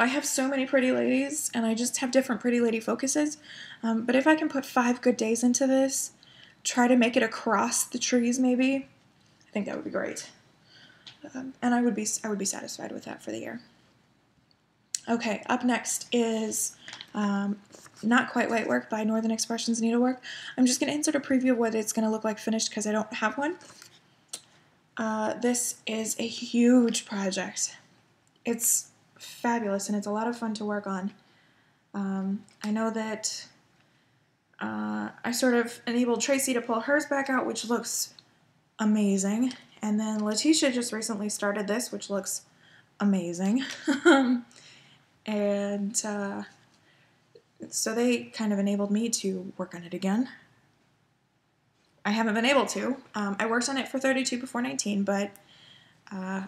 I have so many pretty ladies, and I just have different pretty lady focuses. Um, but if I can put five good days into this, try to make it across the trees, maybe, I think that would be great. Um, and I would be I would be satisfied with that for the year. Okay, up next is um, Not Quite White Work by Northern Expressions Needlework. I'm just going to insert a preview of what it's going to look like finished because I don't have one. Uh, this is a huge project. It's fabulous and it's a lot of fun to work on. Um, I know that uh, I sort of enabled Tracy to pull hers back out, which looks amazing. And then Letitia just recently started this, which looks amazing. and uh, so they kind of enabled me to work on it again. I haven't been able to. Um, I worked on it for 32 before 19, but uh,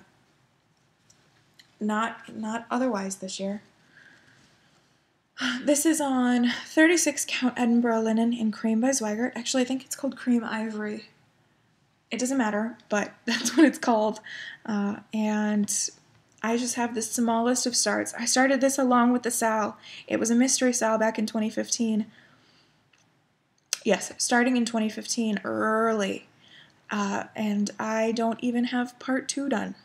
not not otherwise this year. This is on 36 count Edinburgh linen in cream by Zweigart. Actually, I think it's called cream ivory. It doesn't matter, but that's what it's called. Uh, and I just have the smallest of starts. I started this along with the SAL. It was a mystery SAL back in 2015. Yes, starting in 2015, early. Uh, and I don't even have part two done.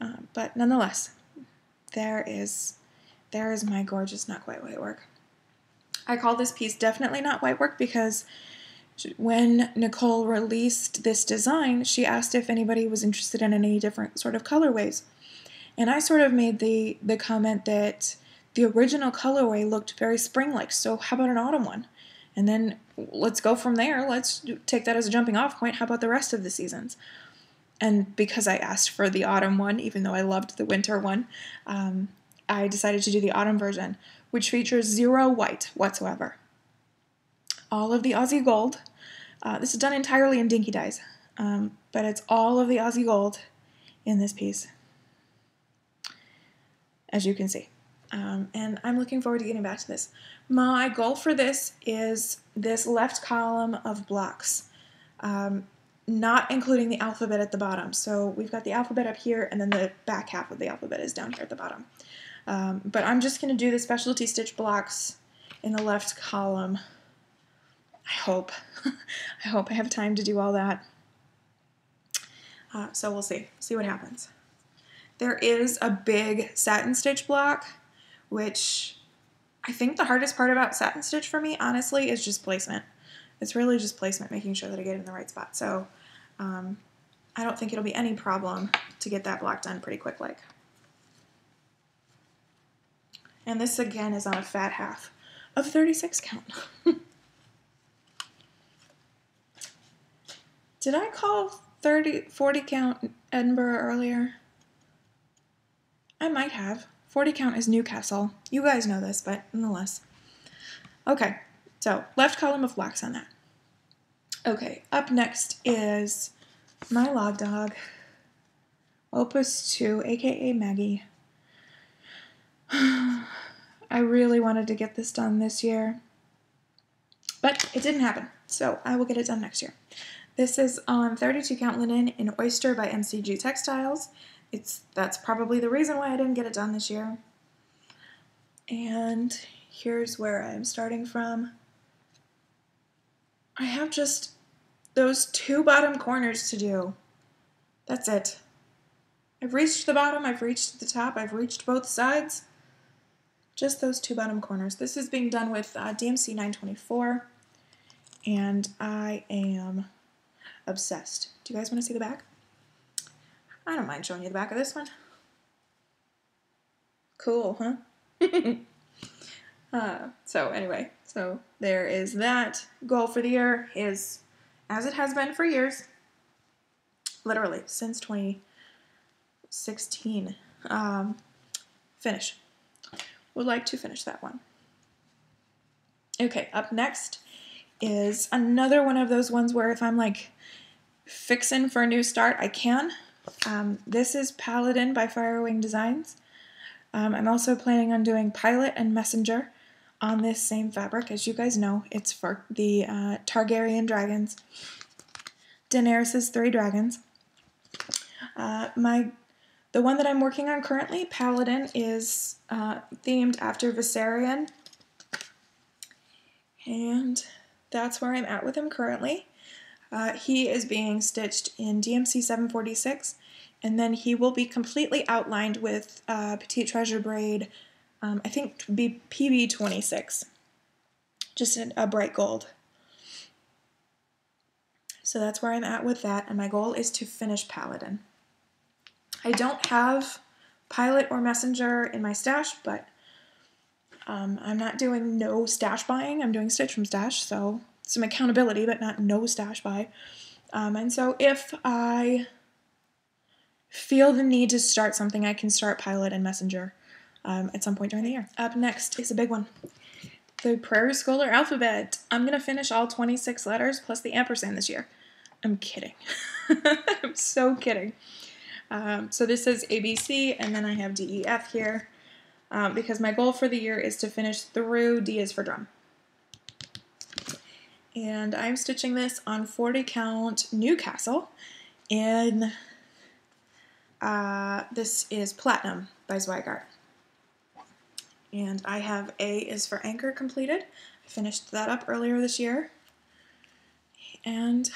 Uh, but nonetheless, there is there is my gorgeous not quite white work. I call this piece definitely not white work because when Nicole released this design, she asked if anybody was interested in any different sort of colorways. And I sort of made the, the comment that the original colorway looked very spring-like, so how about an autumn one? And then let's go from there. Let's take that as a jumping off point. How about the rest of the seasons? And because I asked for the autumn one, even though I loved the winter one, um, I decided to do the autumn version, which features zero white whatsoever all of the Aussie gold. Uh, this is done entirely in dinky dyes, um, but it's all of the Aussie gold in this piece, as you can see. Um, and I'm looking forward to getting back to this. My goal for this is this left column of blocks, um, not including the alphabet at the bottom. So we've got the alphabet up here, and then the back half of the alphabet is down here at the bottom. Um, but I'm just going to do the specialty stitch blocks in the left column I hope. I hope I have time to do all that. Uh, so we'll see. See what happens. There is a big satin stitch block, which I think the hardest part about satin stitch for me, honestly, is just placement. It's really just placement, making sure that I get it in the right spot. So um, I don't think it'll be any problem to get that block done pretty quick like. And this again is on a fat half of 36 count. Did I call 30, 40 count Edinburgh earlier? I might have. 40 count is Newcastle. You guys know this, but nonetheless. Okay, so left column of blocks on that. Okay, up next is my log dog, Opus 2, aka Maggie. I really wanted to get this done this year, but it didn't happen, so I will get it done next year. This is on 32 count linen in Oyster by MCG Textiles. It's That's probably the reason why I didn't get it done this year. And here's where I'm starting from. I have just those two bottom corners to do. That's it. I've reached the bottom, I've reached the top, I've reached both sides. Just those two bottom corners. This is being done with uh, DMC 924, and I am obsessed. Do you guys want to see the back? I don't mind showing you the back of this one. Cool, huh? uh, so anyway, so there is that. Goal for the year is, as it has been for years, literally since 2016, um, finish. Would like to finish that one. Okay, up next is another one of those ones where if I'm like fixing for a new start, I can. Um, this is Paladin by Firewing Designs. Um, I'm also planning on doing Pilot and Messenger on this same fabric. As you guys know, it's for the uh, Targaryen dragons. Daenerys' three dragons. Uh, my the one that I'm working on currently, Paladin, is uh, themed after Viserion. And that's where I'm at with him currently. Uh, he is being stitched in DMC 746, and then he will be completely outlined with uh, Petite Treasure braid, um, I think be PB 26, just in a bright gold. So that's where I'm at with that, and my goal is to finish Paladin. I don't have Pilot or Messenger in my stash, but um, I'm not doing no stash buying. I'm doing Stitch from Stash, so some accountability, but not no stash buy. Um, and so if I feel the need to start something, I can start Pilot and Messenger um, at some point during the year. Up next is a big one. The Prairie Schooler alphabet. I'm going to finish all 26 letters plus the ampersand this year. I'm kidding. I'm so kidding. Um, so this is ABC, and then I have DEF here, um, because my goal for the year is to finish through D is for drum. And I'm stitching this on 40 count Newcastle, and uh, this is Platinum by Zweigart. And I have A is for anchor completed. I finished that up earlier this year. And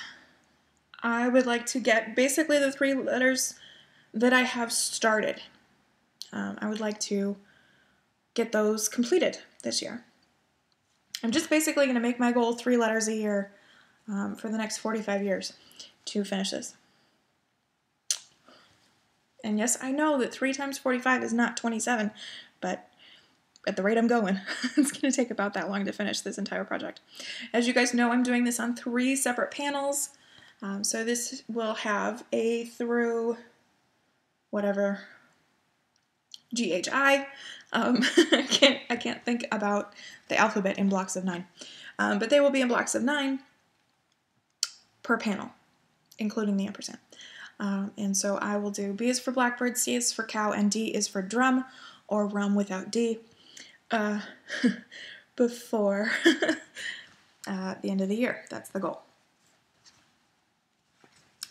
I would like to get basically the three letters that I have started. Um, I would like to get those completed this year. I'm just basically going to make my goal three letters a year um, for the next 45 years to finish this. And yes, I know that 3 times 45 is not 27, but at the rate I'm going, it's going to take about that long to finish this entire project. As you guys know, I'm doing this on three separate panels. Um, so this will have A through whatever GHI. Um, I can't I can't think about the alphabet in blocks of nine, um, but they will be in blocks of nine per panel, including the ampersand. Um, and so I will do B is for blackbird, C is for cow, and D is for drum or rum without D uh, before uh, the end of the year. That's the goal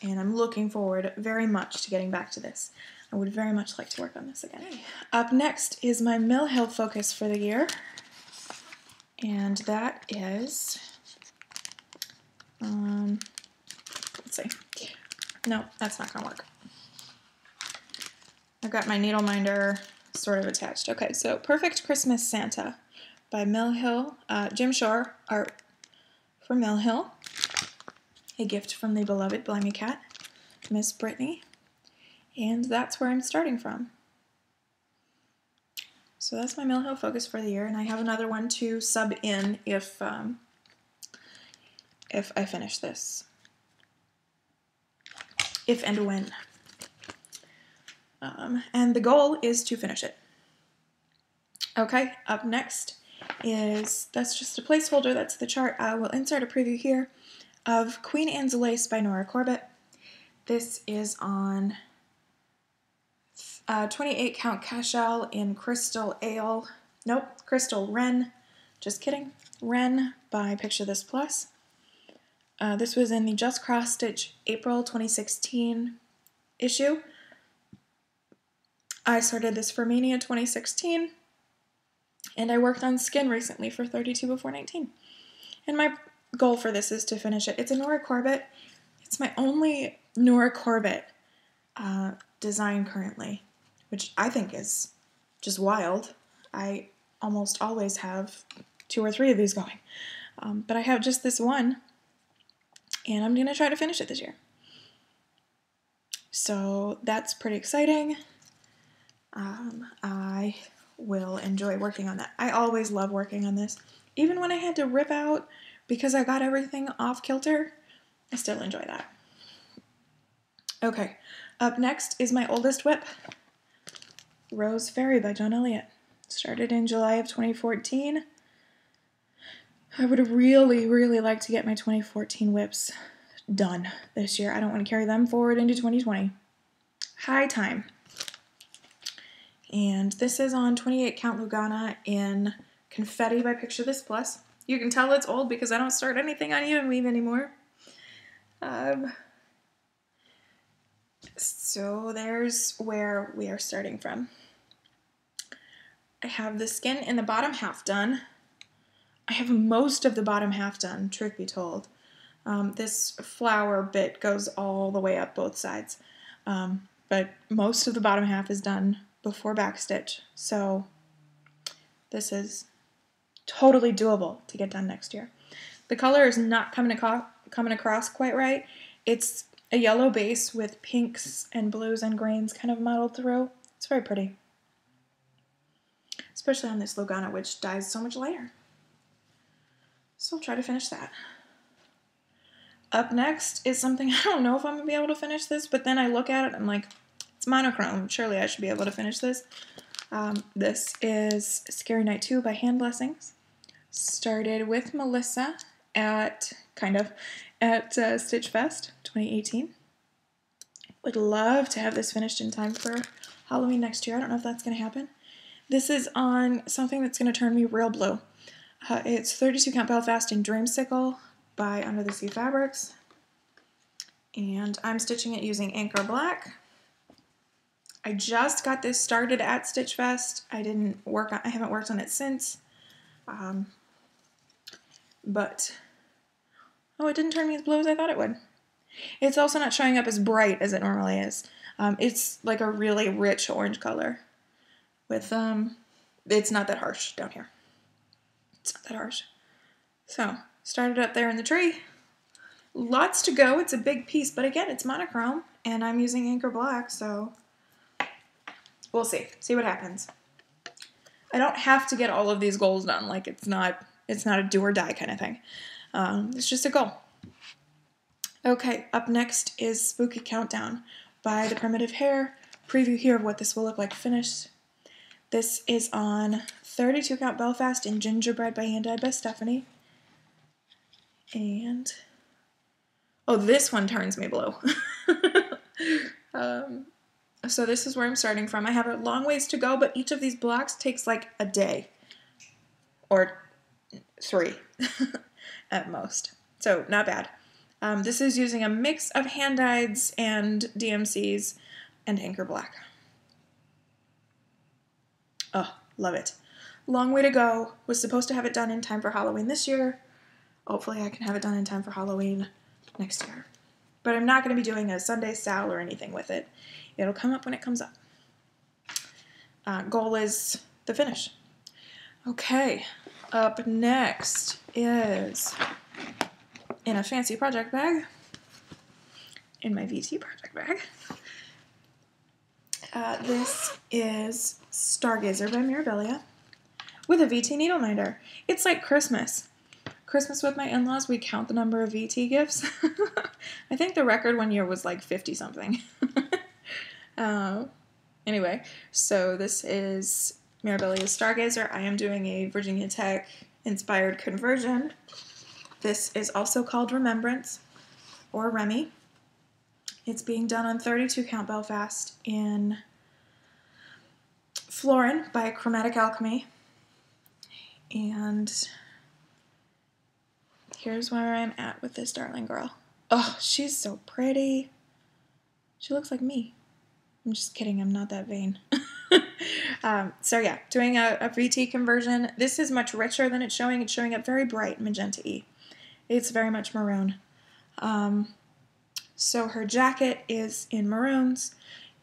and I'm looking forward very much to getting back to this. I would very much like to work on this again. Up next is my Mill Hill focus for the year, and that is, um, let's see. No, that's not gonna work. I've got my needle minder sort of attached. Okay, so Perfect Christmas Santa by Mill Hill, uh, Jim Shore, art for Mill Hill a gift from the beloved Blimey Cat, Miss Brittany, and that's where I'm starting from. So that's my Mill Hill focus for the year, and I have another one to sub in if um, if I finish this. If and when. Um, and the goal is to finish it. Okay, up next is, that's just a placeholder, that's the chart. I will insert a preview here of Queen Anne's Lace by Nora Corbett. This is on uh, 28 count cashel in Crystal Ale. Nope, Crystal Wren. Just kidding. Wren by Picture This Plus. Uh, this was in the Just Cross Stitch April 2016 issue. I started this for Maynia 2016, and I worked on skin recently for 32 before 19. And my goal for this is to finish it. It's a Nora Corbett. It's my only Nora Corbett uh, design currently, which I think is just wild. I almost always have two or three of these going. Um, but I have just this one, and I'm going to try to finish it this year. So that's pretty exciting. Um, I will enjoy working on that. I always love working on this. Even when I had to rip out because I got everything off kilter, I still enjoy that. Okay, up next is my oldest whip, Rose Fairy by Joan Elliott. Started in July of 2014. I would really, really like to get my 2014 whips done this year. I don't want to carry them forward into 2020. High time. And this is on 28 count Lugana in Confetti by Picture This Plus. You can tell it's old because I don't start anything on even weave anymore. Um, so there's where we are starting from. I have the skin in the bottom half done. I have most of the bottom half done, truth be told. Um, this flower bit goes all the way up both sides, um, but most of the bottom half is done before backstitch. So this is totally doable to get done next year. The color is not coming, aco- coming across quite right. It's a yellow base with pinks and blues and greens kind of modeled through. It's very pretty. Especially on this Lugana, which dyes so much lighter. So I'll try to finish that. Up next is something I don't know if I'm going to be able to finish this, but then I look at it and I'm like, it's monochrome. Surely I should be able to finish this. Um, this is Scary Night 2 by Hand Blessings. Started with Melissa at, kind of, at uh, Stitch Fest 2018. Would love to have this finished in time for Halloween next year. I don't know if that's going to happen. This is on something that's going to turn me real blue. Uh, it's 32 count Belfast in Dreamsicle by Under the Sea Fabrics. And I'm stitching it using Anchor Black. I just got this started at Stitch Fest. I didn't work on I haven't worked on it since. Um, but oh, it didn't turn me as blue as I thought it would. It's also not showing up as bright as it normally is. Um, it's like a really rich orange color with um it's not that harsh down here. It's not that harsh. So, started up there in the tree. Lots to go. It's a big piece, but again, it's monochrome and I'm using Anchor Black, so we'll see. See what happens. I don't have to get all of these goals done. Like it's not it's not a do or die kind of thing. Um, it's just a goal. Okay, up next is Spooky Countdown by The Primitive Hare. Preview here of what this will look like finished. This is on 32 count Belfast in Gingerbread by Hand Dyed by Stephanie. And oh, this one turns me blue. um, so this is where I'm starting from. I have a long ways to go, but each of these blocks takes like a day or three at most. So not bad. Um, this is using a mix of hand dyeds and DMCs and Anchor Black. Oh, love it. Long way to go. Was supposed to have it done in time for Halloween this year. Hopefully I can have it done in time for Halloween next year. But I'm not going to be doing a Sunday sal or anything with it. It'll come up when it comes up. Uh, goal is the finish. Okay, up next is in a fancy project bag, in my VT project bag. Uh, this is Stargazer by Mirabilia with a VT needle minder. It's like Christmas. Christmas with my in-laws, we count the number of VT gifts. I think the record one year was like 50 something. uh, anyway, so this is Mirabilia's Stargazer. I am doing a Virginia Tech inspired conversion. This is also called Remembrance or Remy. It's being done on 32 count Belfast in Florin by Chromatic Alchemy. And here's where I'm at with this darling girl. Oh, she's so pretty. She looks like me. I'm just kidding, I'm not that vain. um, so yeah, doing a, a VT conversion. This is much richer than it's showing. It's showing up very bright magenta E. It's very much maroon. Um, so her jacket is in maroons.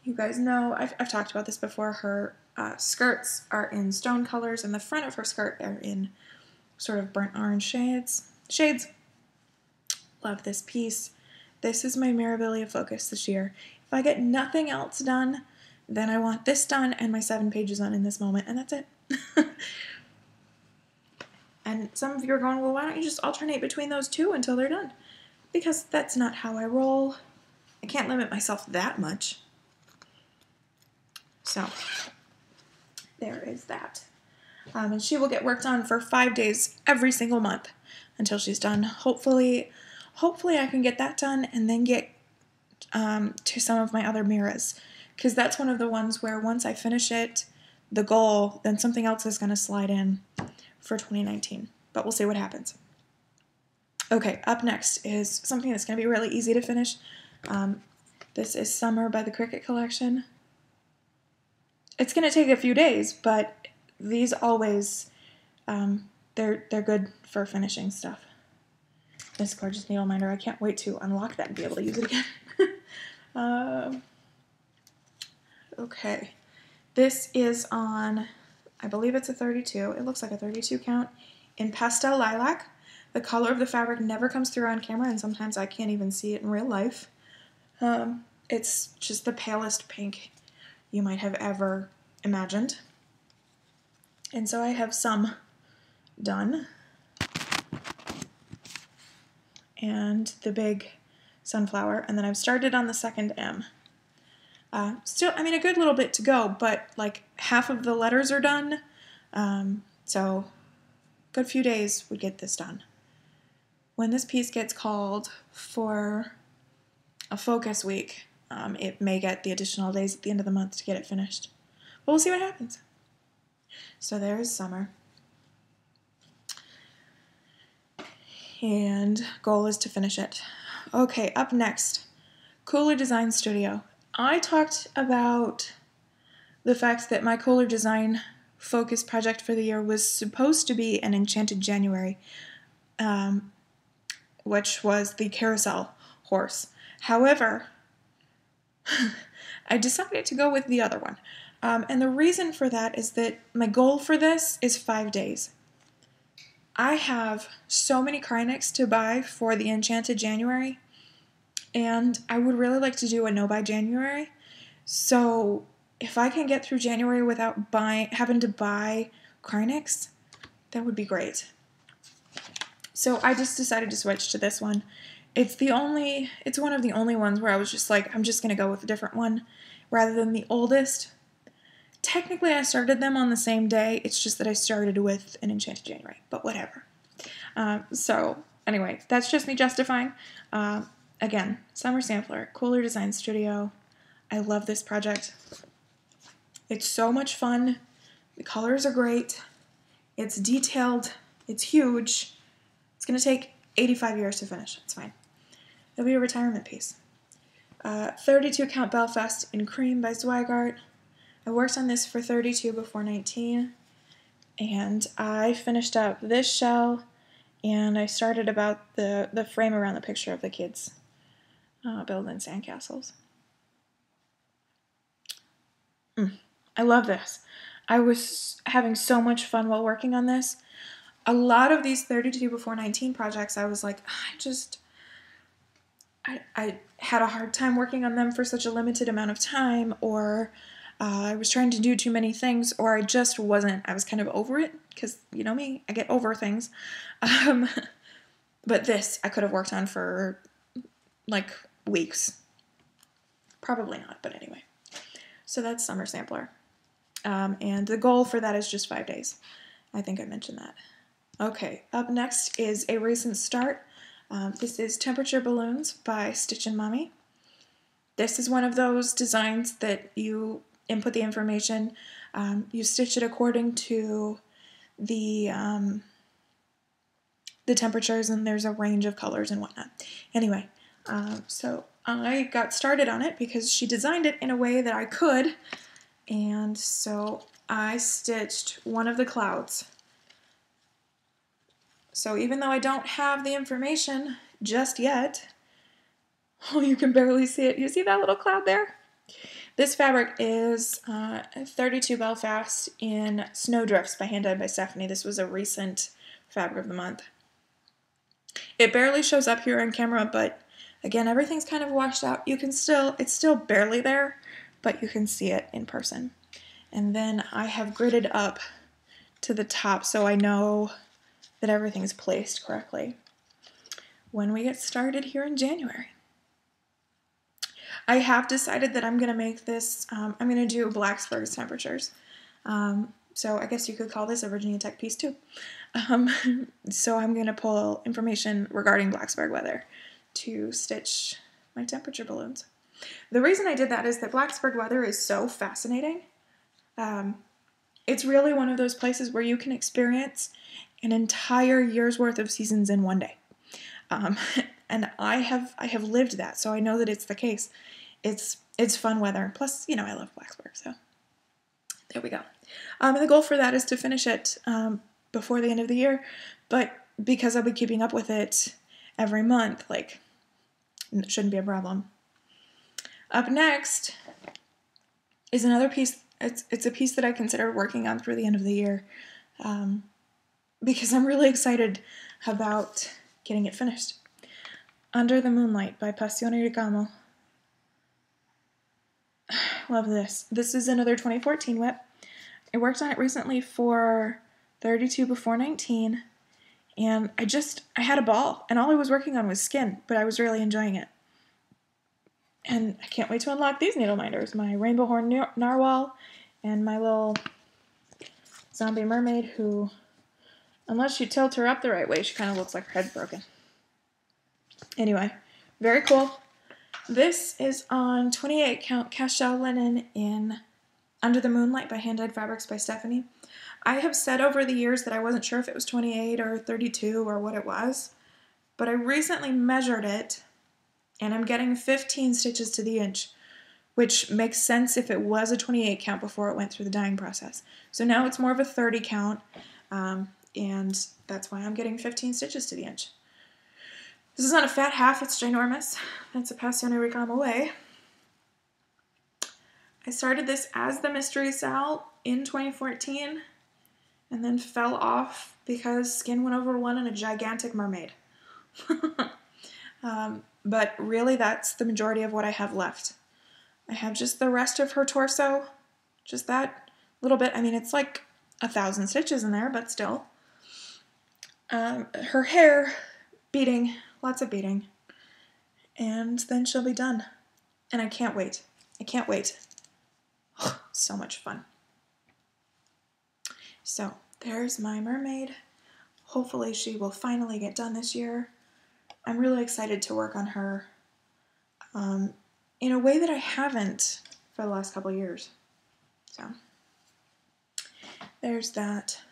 You guys know, I've, I've talked about this before, her uh, skirts are in stone colors and the front of her skirt are in sort of burnt orange shades. Shades. Love this piece. This is my Mirabilia focus this year. If I get nothing else done, then I want this done and my seven pages done in this moment, and that's it. and some of you are going, well, why don't you just alternate between those two until they're done? Because that's not how I roll. I can't limit myself that much. So, there is that. Um, and she will get worked on for five days every single month until she's done. Hopefully, hopefully I can get that done and then get um, to some of my other mirrors because that's one of the ones where once I finish it, the goal, then something else is going to slide in for 2019. But we'll see what happens. Okay, up next is something that's going to be really easy to finish. Um, this is Summer by the Cricket Collection. It's going to take a few days, but these always, um, they're, they're good for finishing stuff. this gorgeous needle minder. I can't wait to unlock that and be able to use it again. um, okay. This is on, I believe it's a 32. It looks like a 32 count in pastel lilac. The color of the fabric never comes through on camera, and sometimes I can't even see it in real life. Um, it's just the palest pink you might have ever imagined. And so I have some done. And the big sunflower, and then I've started on the second M. Uh, still, I mean, a good little bit to go, but like half of the letters are done. Um, so, good few days would get this done. When this piece gets called for a focus week, um, it may get the additional days at the end of the month to get it finished. But we'll see what happens. So there's summer. And goal is to finish it. Okay, up next, Kooler Design Studio. I talked about the fact that my Kooler Design focus project for the year was supposed to be an Enchanted January, um, which was the carousel horse. However, I decided to go with the other one. Um, and the reason for that is that my goal for this is five days. I have so many Kreiniks to buy for the Enchanted January, and I would really like to do a no buy January. So if I can get through January without buying, having to buy Kreiniks, that would be great. So I just decided to switch to this one. It's the only, it's one of the only ones where I was just like, I'm just gonna go with a different one rather than the oldest. Technically, I started them on the same day. It's just that I started with an Enchanted January, but whatever. Um, so anyway, that's just me justifying. Uh, again, Summer Sampler, Kooler Design Studio. I love this project. It's so much fun. The colors are great. It's detailed. It's huge. It's going to take 85 years to finish. It's fine. It'll be a retirement piece. Uh, 32 Count Belfast in Cream by Zweigart. I worked on this for 32 before 19, and I finished up this shell, and I started about the, the frame around the picture of the kids uh, building sandcastles. Mm, I love this. I was having so much fun while working on this. A lot of these 32 before 19 projects, I was like, I just, I, I had a hard time working on them for such a limited amount of time, or uh, I was trying to do too many things, or I just wasn't. I was kind of over it because you know me, I get over things. Um, but this I could have worked on for like weeks. Probably not, but anyway. So that's Summer Sampler. Um, and the goal for that is just five days. I think I mentioned that. Okay, up next is a recent start. Um, this is Temperature Balloons by Stitch and Mommy. This is one of those designs that you input the information, um, you stitch it according to the um, the temperatures, and there's a range of colors and whatnot. Anyway, um, so I got started on it because she designed it in a way that I could, and so I stitched one of the clouds. So even though I don't have the information just yet, oh, you can barely see it. You see that little cloud there? This fabric is uh, 32 Belfast in Snowdrifts by Hand Dyed by Stephanie. This was a recent fabric of the month. It barely shows up here on camera, but again, everything's kind of washed out. You can still, it's still barely there, but you can see it in person. And then I have gridded up to the top so I know that everything's placed correctly when we get started here in January. I have decided that I'm going to make this, um, I'm going to do Blacksburg's temperatures. Um, so I guess you could call this a Virginia Tech piece too. Um, so I'm going to pull information regarding Blacksburg weather to stitch my temperature balloons. The reason I did that is that Blacksburg weather is so fascinating. Um, it's really one of those places where you can experience an entire year's worth of seasons in one day. Um, and I have I have lived that, so I know that it's the case it's it's fun weather. Plus, you know, I love Blacksburg, so there we go. Um, and the goal for that is to finish it um, before the end of the year, but because I'll be keeping up with it every month, like, it shouldn't be a problem. Up next is another piece. It's, it's a piece that I consider working on through the end of the year um, because I'm really excited about getting it finished. Under the Moonlight by Passione Ricamo. Love this. This is another 2014 WIP. I worked on it recently for 32 before 19 and I just I had a ball and all I was working on was skin, but I was really enjoying it. And I can't wait to unlock these needle minders, my rainbow horn nar- narwhal and my little zombie mermaid who unless you tilt her up the right way, she kind of looks like her head's broken. Anyway, very cool. This is on 28 count cashel linen in Under the Moonlight by Hand Dyed Fabrics by Stephanie. I have said over the years that I wasn't sure if it was 28 or 32 or what it was, but I recently measured it and I'm getting 15 stitches to the inch, which makes sense if it was a 28 count before it went through the dyeing process. So now it's more of a 30 count, um, and that's why I'm getting 15 stitches to the inch. This is not a fat half, it's ginormous. That's a Passione Ricamo way. I started this as the Mystery Sal in 2014 and then fell off because skin went over one in a gigantic mermaid. um, but really, that's the majority of what I have left. I have just the rest of her torso, just that little bit. I mean, it's like a thousand stitches in there, but still. Um, her hair, beading, lots of beading. And then she'll be done. And I can't wait. I can't wait. so much fun. So there's my mermaid. Hopefully she will finally get done this year. I'm really excited to work on her um, in a way that I haven't for the last couple years. So there's that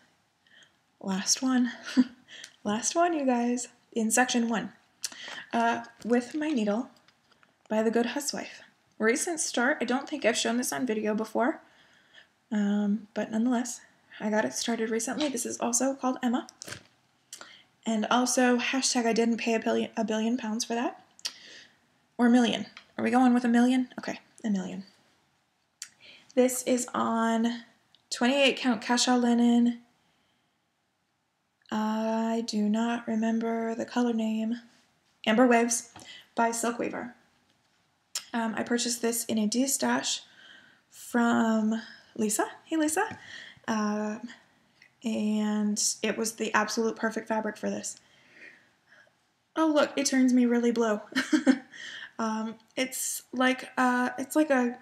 last one. last one, you guys, in section one. Uh, with my needle by The Goode Huswife. Recent start. I don't think I've shown this on video before, um, but nonetheless, I got it started recently. This is also called Emma. And also, hashtag I didn't pay a billion, a billion pounds for that. Or a million. Are we going with a million? Okay, a million. This is on 28 count cashel linen. I do not remember the color name. Amber Waves by Silk Weaver. Um, I purchased this in a D stash from Lisa. Hey, Lisa. Um, and it was the absolute perfect fabric for this. Oh, look, it turns me really blue. um, it's like uh, it's like a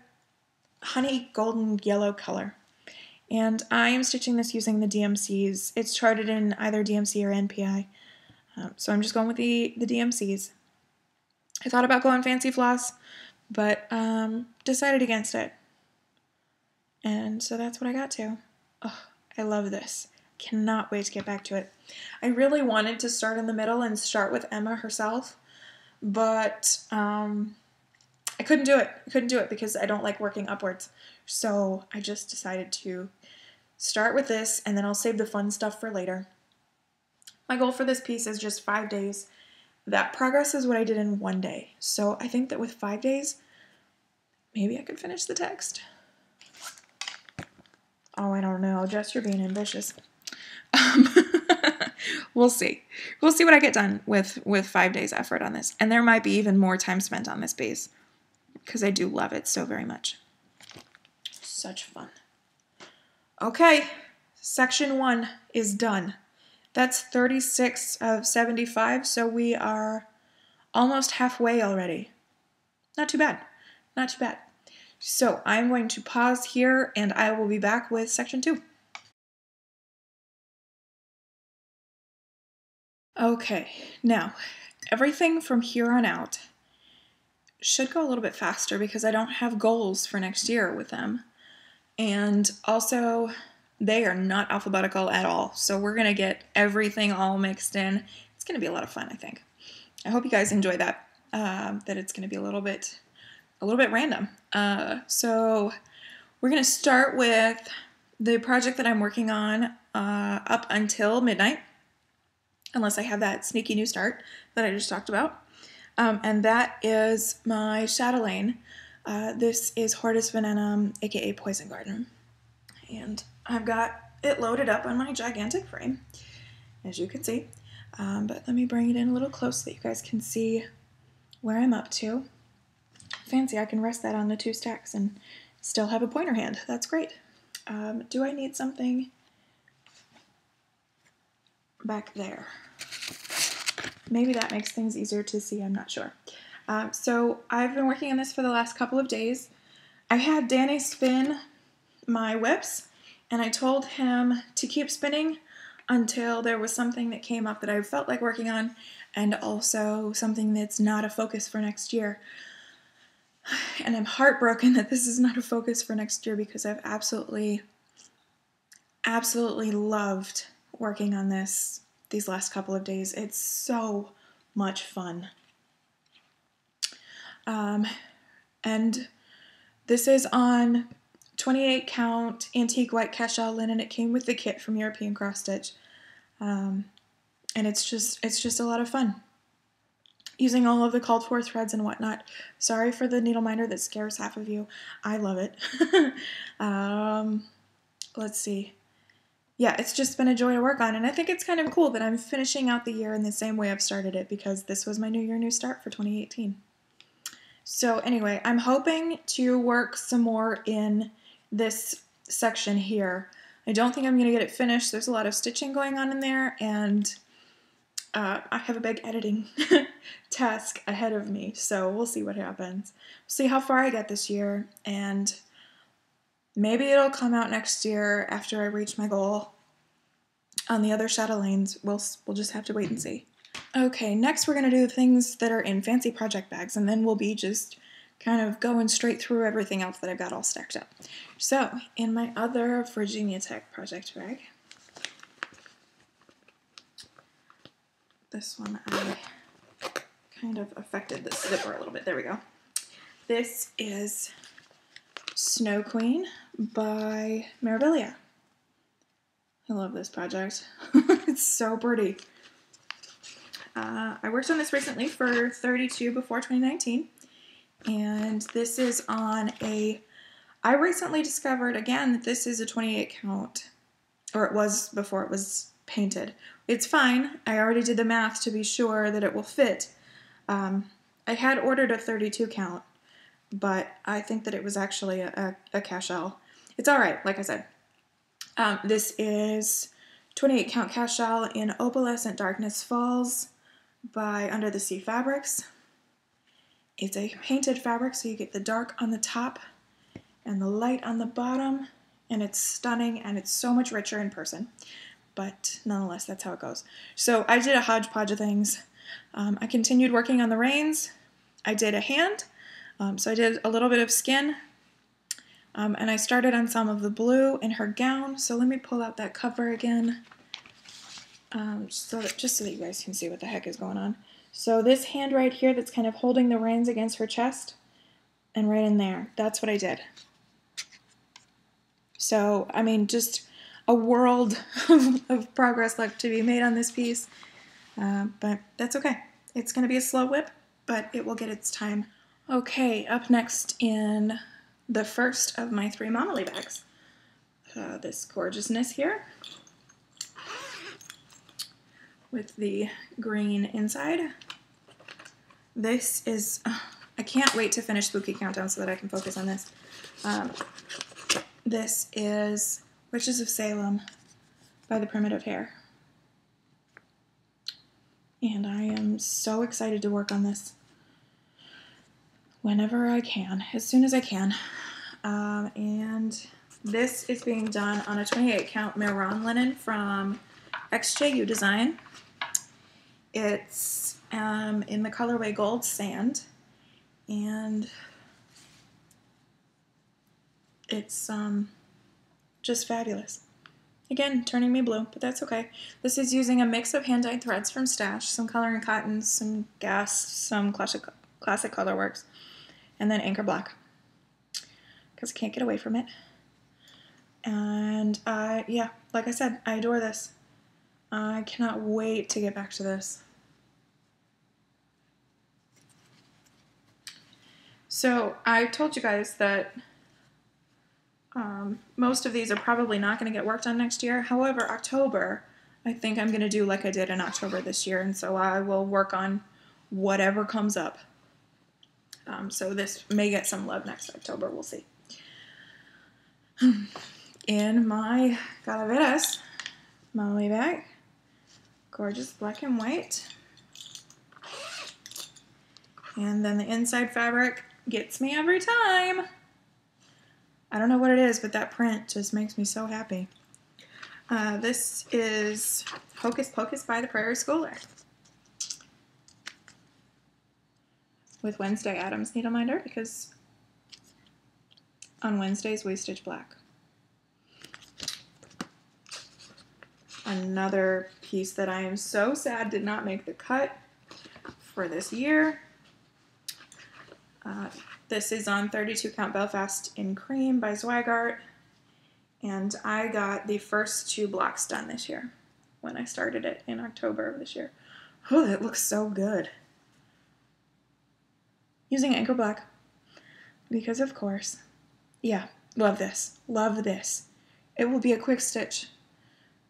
honey golden yellow color. And I am stitching this using the DMCs. It's charted in either DMC or NPI. Um, so I'm just going with the, the DMCs. I thought about going fancy floss, but um, decided against it. And so that's what I got to. Oh, I love this. Cannot wait to get back to it. I really wanted to start in the middle and start with Emma herself, but um, I couldn't do it. I couldn't do it because I don't like working upwards. So I just decided to start with this and then I'll save the fun stuff for later. My goal for this piece is just five days. That progress is what I did in one day. So I think that with five days, maybe I could finish the text. Oh, I don't know. Jess, you're being ambitious. Um, we'll see. We'll see what I get done with with five days effort on this, and there might be even more time spent on this base because I do love it so very much. Such fun. Okay, section one is done. That's 36 of 75, so we are almost halfway already. Not too bad. Not too bad. So I'm going to pause here and I will be back with section two. Okay, now everything from here on out should go a little bit faster because I don't have goals for next year with them. And also, they are not alphabetical at all. So we're going to get everything all mixed in. It's going to be a lot of fun, I think. I hope you guys enjoy that. Uh, that it's going to be a little bit, a little bit random. Uh, so we're going to start with the project that I'm working on uh, up until midnight. unless I have that sneaky new start that I just talked about. Um, and that is my chatelaine. Uh, this is Hortus venenum, aka Poison Garden. And I've got it loaded up on my gigantic frame, as you can see. Um, but let me bring it in a little close so that you guys can see where I'm up to. Fancy, I can rest that on the two stacks and still have a pointer hand. That's great. Um, do I need something back there? Maybe that makes things easier to see, I'm not sure. Um, so I've been working on this for the last couple of days. I had Danny spin my WIPs and I told him to keep spinning until there was something that came up that I felt like working on and also something that's not a focus for next year. And I'm heartbroken that this is not a focus for next year because I've absolutely, absolutely loved working on this these last couple of days. It's so much fun. Um, and this is on 28 count antique white cashel linen. It came with the kit from European Cross Stitch. Um, and it's just it's just a lot of fun using all of the called for threads and whatnot. Sorry for the needle minder that scares half of you. I love it. um, let's see. Yeah, it's just been a joy to work on, and I think it's kind of cool that I'm finishing out the year in the same way I've started it because this was my new year, new start for 2018. So anyway, I'm hoping to work some more in this section here. I don't think I'm going to get it finished. There's a lot of stitching going on in there, and uh, I have a big editing task ahead of me, so we'll see what happens. See how far I get this year, and maybe it'll come out next year after I reach my goal. On the other chatelaines, we'll, we'll just have to wait and see. Okay, next we're going to do the things that are in fancy project bags, and then we'll be just kind of going straight through everything else that I've got all stacked up. So, in my other Virginia Tech project bag, this one I kind of affected the zipper a little bit. There we go. This is Snow Queen by Mirabilia. I love this project. it's so pretty. Uh, I worked on this recently for 32 before 2019, and this is on a. I recently discovered again that this is a 28 count, or it was before it was painted. It's fine. I already did the math to be sure that it will fit. Um, I had ordered a 32 count, but I think that it was actually a, a, a cashel. It's all right, like I said. Um, this is 28 count cashel in Opalescent Darkness Falls by Under the Sea Fabrics. It's a painted fabric, so you get the dark on the top and the light on the bottom, and it's stunning and it's so much richer in person. But nonetheless, that's how it goes. So I did a hodgepodge of things. Um, I continued working on the reins. I did a hand, um, so I did a little bit of skin, um, and I started on some of the blue in her gown. So let me pull out that cover again, um, so that, just so that you guys can see what the heck is going on. So this hand right here that's kind of holding the reins against her chest, and right in there, that's what I did. So, I mean, just a world of progress left to be made on this piece, uh, but that's okay. It's going to be a slow WIP, but it will get its time. Okay, up next in the first of my three Mamalee bags. Uh, this gorgeousness here with the green inside. This is, uh, I can't wait to finish Spooky Countdown so that I can focus on this. Um, this is Witches of Salem by the Primitive Hare. And I am so excited to work on this whenever I can, as soon as I can. Um, and this is being done on a 28 count Mehron linen from XJU Design. It's um, in the colorway Gold Sand, and it's um, just fabulous. Again, turning me blue, but that's okay. This is using a mix of hand-dyed threads from Stash, some color and cotton, some gas, some classic, classic colorworks, and then Anchor Black because I can't get away from it. And uh, yeah, like I said, I adore this. I cannot wait to get back to this. So I told you guys that um, most of these are probably not going to get worked on next year. However, October, I think I'm going to do like I did in October this year, and so I will work on whatever comes up. Um, so this may get some love next October. We'll see. In my Calaveras Molly bag, gorgeous black and white. And then the inside fabric Gets me every time. I don't know what it is, but that print just makes me so happy. Uh, this is Hocus Pocus by the Prairie Schooler. With Wednesday Addams needle minder because on Wednesdays we stitch black. Another piece that I am so sad did not make the cut for this year. Uh, this is on 32 count Belfast in cream by Zweigart. And I got the first two blocks done this year when I started it in October of this year. Oh, that looks so good. Using Anchor Black because of course. Yeah, love this. Love this. It will be a quick stitch.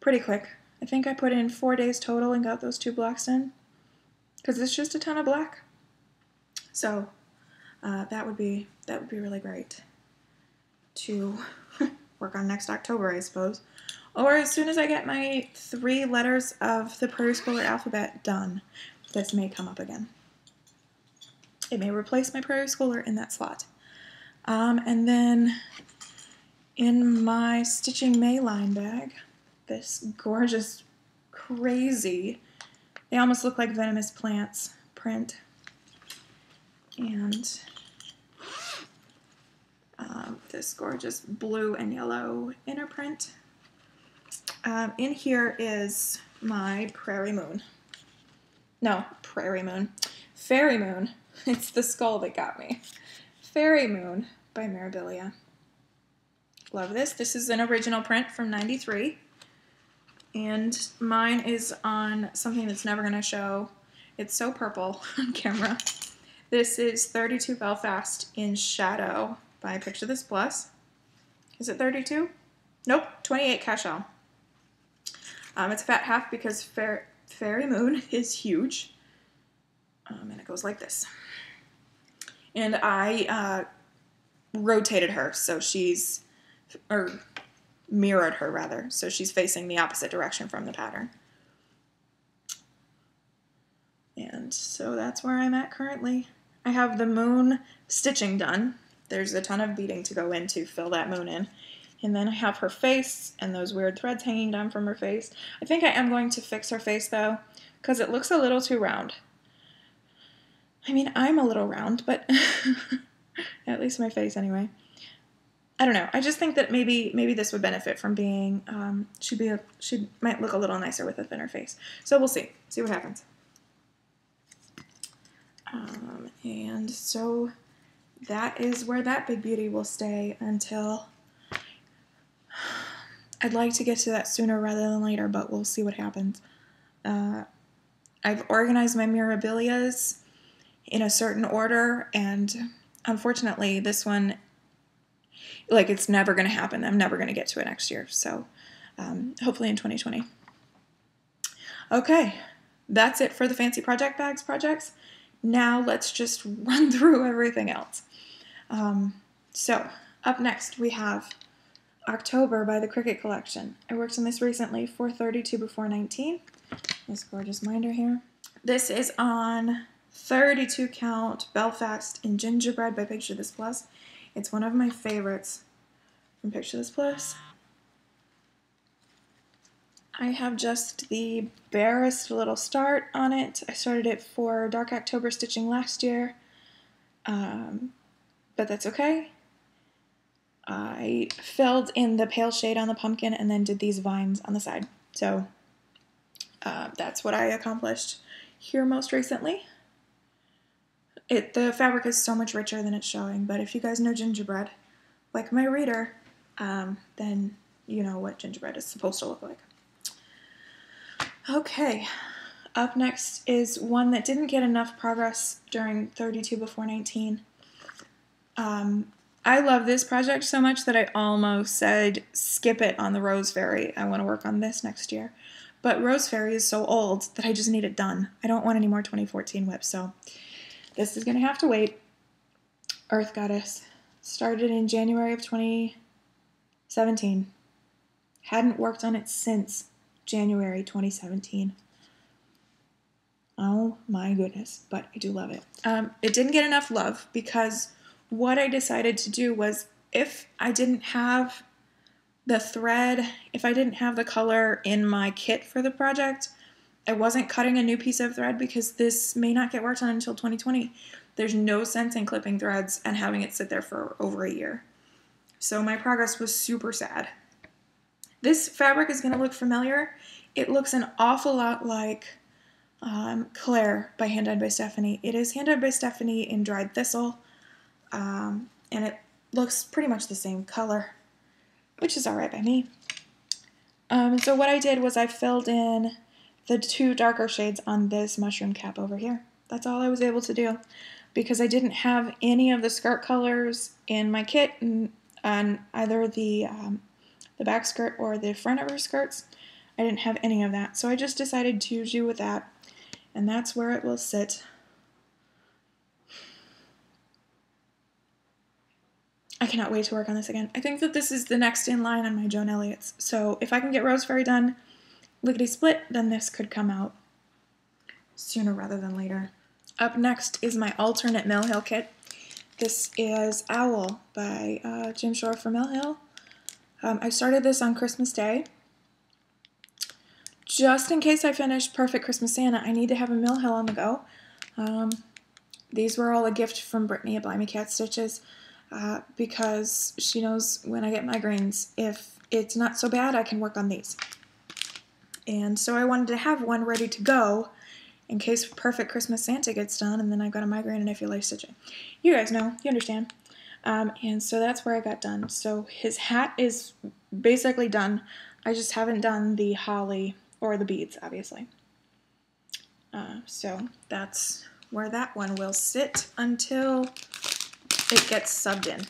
Pretty quick. I think I put in four days total and got those two blocks done because it's just a ton of black. So uh, that would be that would be really great to work on next October, I suppose. Or as soon as I get my three letters of the Prairie Schooler alphabet done, this may come up again. It may replace my Prairie Schooler in that slot. Um, and then in my Stitching Maynia bag, this gorgeous, crazy, they almost look like venomous plants print. And um, this gorgeous blue and yellow inner print. Um, in here is my Prairie Moon. No, Prairie Moon. Fairy Moon. It's the skull that got me. Fairy Moon by Mirabilia. Love this. This is an original print from 93. And mine is on something that's never going to show. It's so purple on camera. This is 32 Belfast in Shadow by Picture This Plus. Is it 32? Nope, 28 Cashel. Um, it's a fat half because Fair, Fairy Moon is huge. Um, and it goes like this. And I uh, rotated her so she's, or mirrored her rather, so she's facing the opposite direction from the pattern. And so that's where I'm at currently. I have the moon stitching done. There's a ton of beading to go in to fill that moon in. And then I have her face and those weird threads hanging down from her face. I think I am going to fix her face though, because it looks a little too round. I mean, I'm a little round, but at least my face anyway. I don't know. I just think that maybe maybe this would benefit from being um, she'd be a, she might look a little nicer with a thinner face. So we'll see. See what happens. Um, and so that is where that big beauty will stay until I'd like to get to that sooner rather than later, but we'll see what happens. Uh, I've organized my mirabilias in a certain order, and unfortunately, this one, like, it's never going to happen. I'm never going to get to it next year, so um, hopefully in 2020. Okay, that's it for the Fancy Project Bags projects. Now let's just run through everything else. Um, so, up next we have October by the Cricket Collection. I worked on this recently for 32 before 19. This gorgeous minder here. This is on 32 count Belfast in Gingerbread by Picture This Plus. It's one of my favorites from Picture This Plus. I have just the barest little start on it. I started it for Dark October stitching last year, um, but that's okay. I filled in the pale shade on the pumpkin and then did these vines on the side. So uh, that's what I accomplished here most recently. It The fabric is so much richer than it's showing, but if you guys know gingerbread, like my reader, um, then you know what gingerbread is supposed to look like. Okay, up next is one that didn't get enough progress during 32 before 19. Um, I love this project so much that I almost said skip it on the Rose Fairy. I want to work on this next year. But Rose Fairy is so old that I just need it done. I don't want any more 2014 WIPs, so this is going to have to wait. Earth Goddess started in January of 2017. Hadn't worked on it since January 2017. Oh my goodness, but I do love it. Um, it didn't get enough love because what I decided to do was if I didn't have the thread, if I didn't have the color in my kit for the project, I wasn't cutting a new piece of thread because this may not get worked on until 2020. There's no sense in clipping threads and having it sit there for over a year. So my progress was super sad. This fabric is going to look familiar. It looks an awful lot like um, Claire by Hand Dyed by Stephanie. It is Hand Dyed by Stephanie in dried thistle, um, and it looks pretty much the same color which is alright by me. Um, so what I did was I filled in the two darker shades on this mushroom cap over here. That's all I was able to do because I didn't have any of the skirt colors in my kit on either the, um, the back skirt or the front of her skirts. I didn't have any of that, so I just decided to do with that, and that's where it will sit I cannot wait to work on this again. I think that this is the next in line on my Joan Elliott's. So if I can get Rose Fairy done lickety split, then this could come out sooner rather than later. Up next is my alternate Mill Hill kit. This is Owl by uh, Jim Shore for Mill Hill. Um, I started this on Christmas Day. Just in case I finish Perfect Christmas Santa, I need to have a Mill Hill on the go. Um, these were all a gift from Brittany at Blimey Cat Stitches uh, because she knows when I get migraines, if it's not so bad, I can work on these. And so I wanted to have one ready to go in case Perfect Christmas Santa gets done and then I've got a migraine and I feel like stitching. You guys know, you understand. Um, and so that's where I got done. So his hat is basically done. I just haven't done the holly or the beads, obviously. Uh, so that's where that one will sit until it gets subbed in.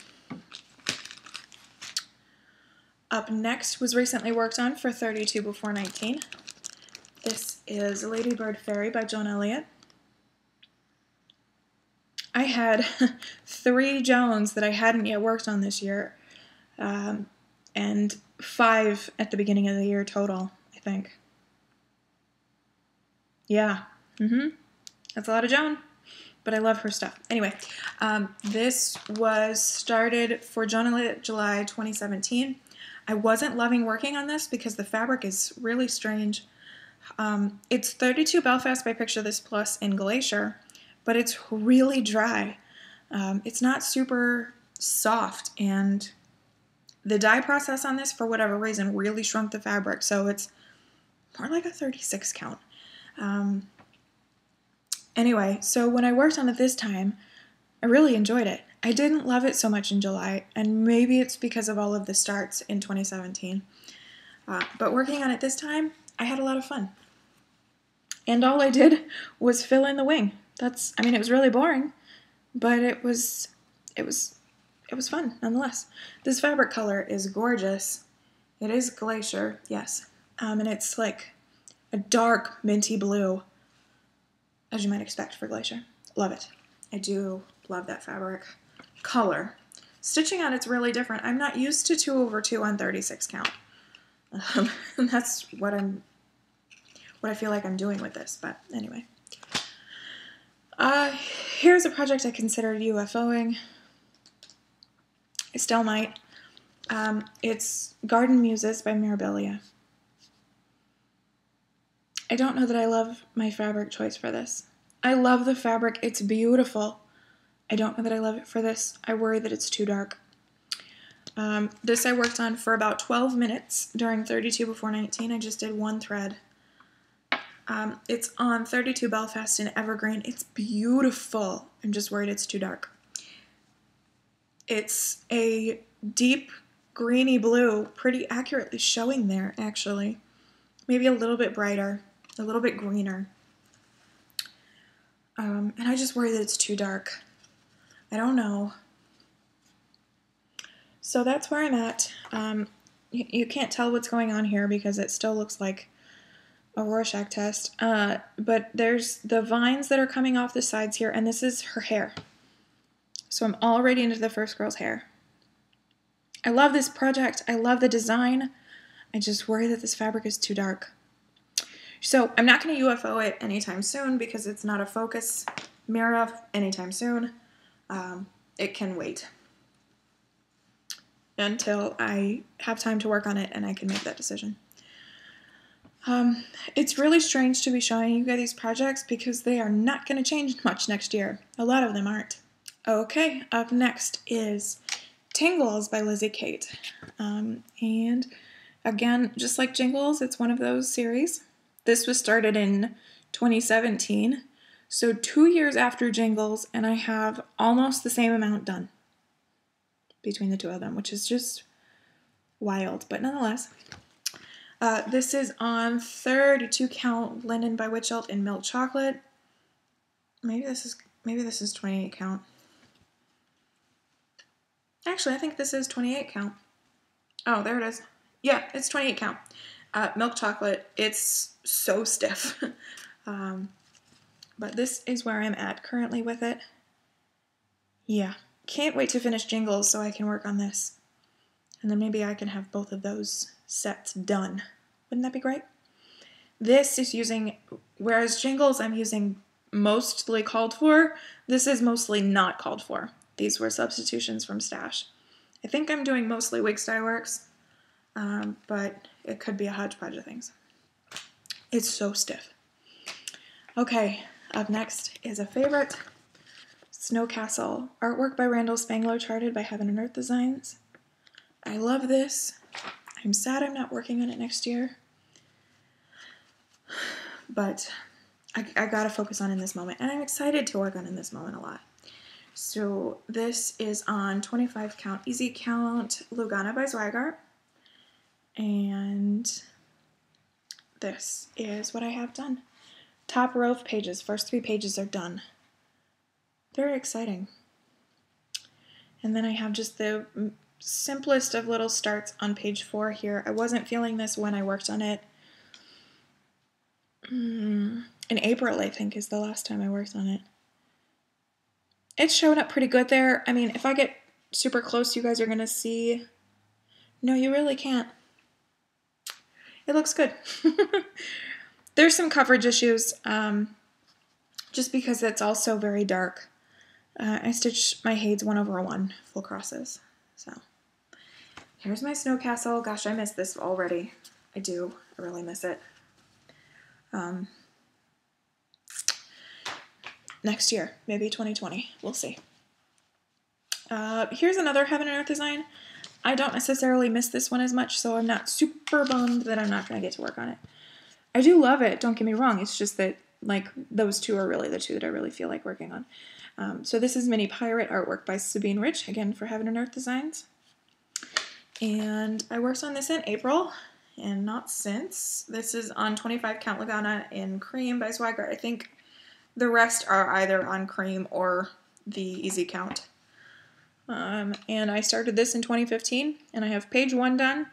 Up next was recently worked on for 32 before 19. This is Ladybird Fairy by Joan Elliott. I had three Joans that I hadn't yet worked on this year, um, and five at the beginning of the year total, I think. Yeah, mm-hmm. That's a lot of Joan but I love her stuff. Anyway, um, this was started for Joan July 2017. I wasn't loving working on this because the fabric is really strange. Um, it's 32 Belfast by Picture This Plus in Glacier, but it's really dry. Um, it's not super soft, and the dye process on this, for whatever reason, really shrunk the fabric, so it's more like a 36 count. Um, Anyway, so when I worked on it this time, I really enjoyed it. I didn't love it so much in July, and maybe it's because of all of the starts in 2017. Uh, but working on it this time, I had a lot of fun. And all I did was fill in the wing. That's, I mean, it was really boring, but it was, it was, it was fun nonetheless. This fabric color is gorgeous. It is glacier, yes, um, and it's like a dark minty blue as you might expect for Glacier. Love it. I do love that fabric. Color. Stitching on it's really different. I'm not used to 2 over 2 on 36 count. Um, that's what I'm, what I feel like I'm doing with this, but anyway. Uh, here's a project I considered UFOing. I still might. Um, it's Garden Muses by Mirabilia. I don't know that I love my fabric choice for this. I love the fabric. It's beautiful. I don't know that I love it for this. I worry that it's too dark. Um, this I worked on for about 12 minutes during 32 before 19. I just did one thread. Um, it's on 32 Belfast in Evergreen. It's beautiful. I'm just worried it's too dark. It's a deep greeny blue, pretty accurately showing there, actually. Maybe a little bit brighter. A little bit greener. Um, and I just worry that it's too dark. I don't know. So that's where I'm at. Um, you, you, can't tell what's going on here because it still looks like a Rorschach test. Uh, but there's the vines that are coming off the sides here, and this is her hair. So I'm already into the first girl's hair. I love this project. I love the design. I just worry that this fabric is too dark. So I'm not going to UFO it anytime soon because it's not a focus Mira anytime soon. Um, it can wait until I have time to work on it and I can make that decision. Um, it's really strange to be showing you guys these projects because they are not going to change much next year. A lot of them aren't. Okay, up next is Tingles by Lizzie Kate. Um, and again, just like Jingles, it's one of those series. This was started in 2017, so two years after Jingles, and I have almost the same amount done between the two of them, which is just wild, but nonetheless. Uh, this is on 32 count linen by Wichelt in milk chocolate. Maybe this is maybe this is 28 count. Actually, I think this is 28 count. Oh, there it is. Yeah, it's 28 count. Uh, milk chocolate, it's so stiff. um, but this is where I'm at currently with it. Yeah, can't wait to finish Jingles so I can work on this. And then maybe I can have both of those sets done. Wouldn't that be great? This is using, whereas Jingles I'm using mostly called for, this is mostly not called for. These were substitutions from Stash. I think I'm doing mostly Weeks Dye Works, um, but it could be a hodgepodge of things. It's so stiff. Okay, up next is a favorite, Snow Castle, artwork by Randall Spangler, charted by Heaven and Earth Designs. I love this. I'm sad I'm not working on it next year, but I, I gotta focus on in this moment, and I'm excited to work on in this moment a lot. So this is on 25 count, easy count, Lugana by Zweigart. And this is what I have done. Top row of pages, first three pages are done. Very exciting. And then I have just the simplest of little starts on page four here. I wasn't feeling this when I worked on it. Mm, in April, I think, is the last time I worked on it it's showing up pretty good there. I mean, if I get super close, you guys are going to see. No, you really can't. It looks good. There's some coverage issues, um, just because it's also very dark. Uh, I stitched my Hades 1 over 1 full crosses. So, here's my snow castle. Gosh, I miss this already. I do. I really miss it. Um, next year, maybe 2020. We'll see. Uh, here's another Heaven and Earth design. I don't necessarily miss this one as much, so I'm not super bummed that I'm not going to get to work on it. I do love it, don't get me wrong. It's just that, like, those two are really the two that I really feel like working on. Um, so this is Mini Pirate artwork by Sabine Rich, again for Heaven and Earth Designs. And I worked on this in April, and not since. This is on 25 Count Lugana in Cream by Zweigart. I think the rest are either on cream or the easy count. Um, and I started this in 2015, and I have page one done,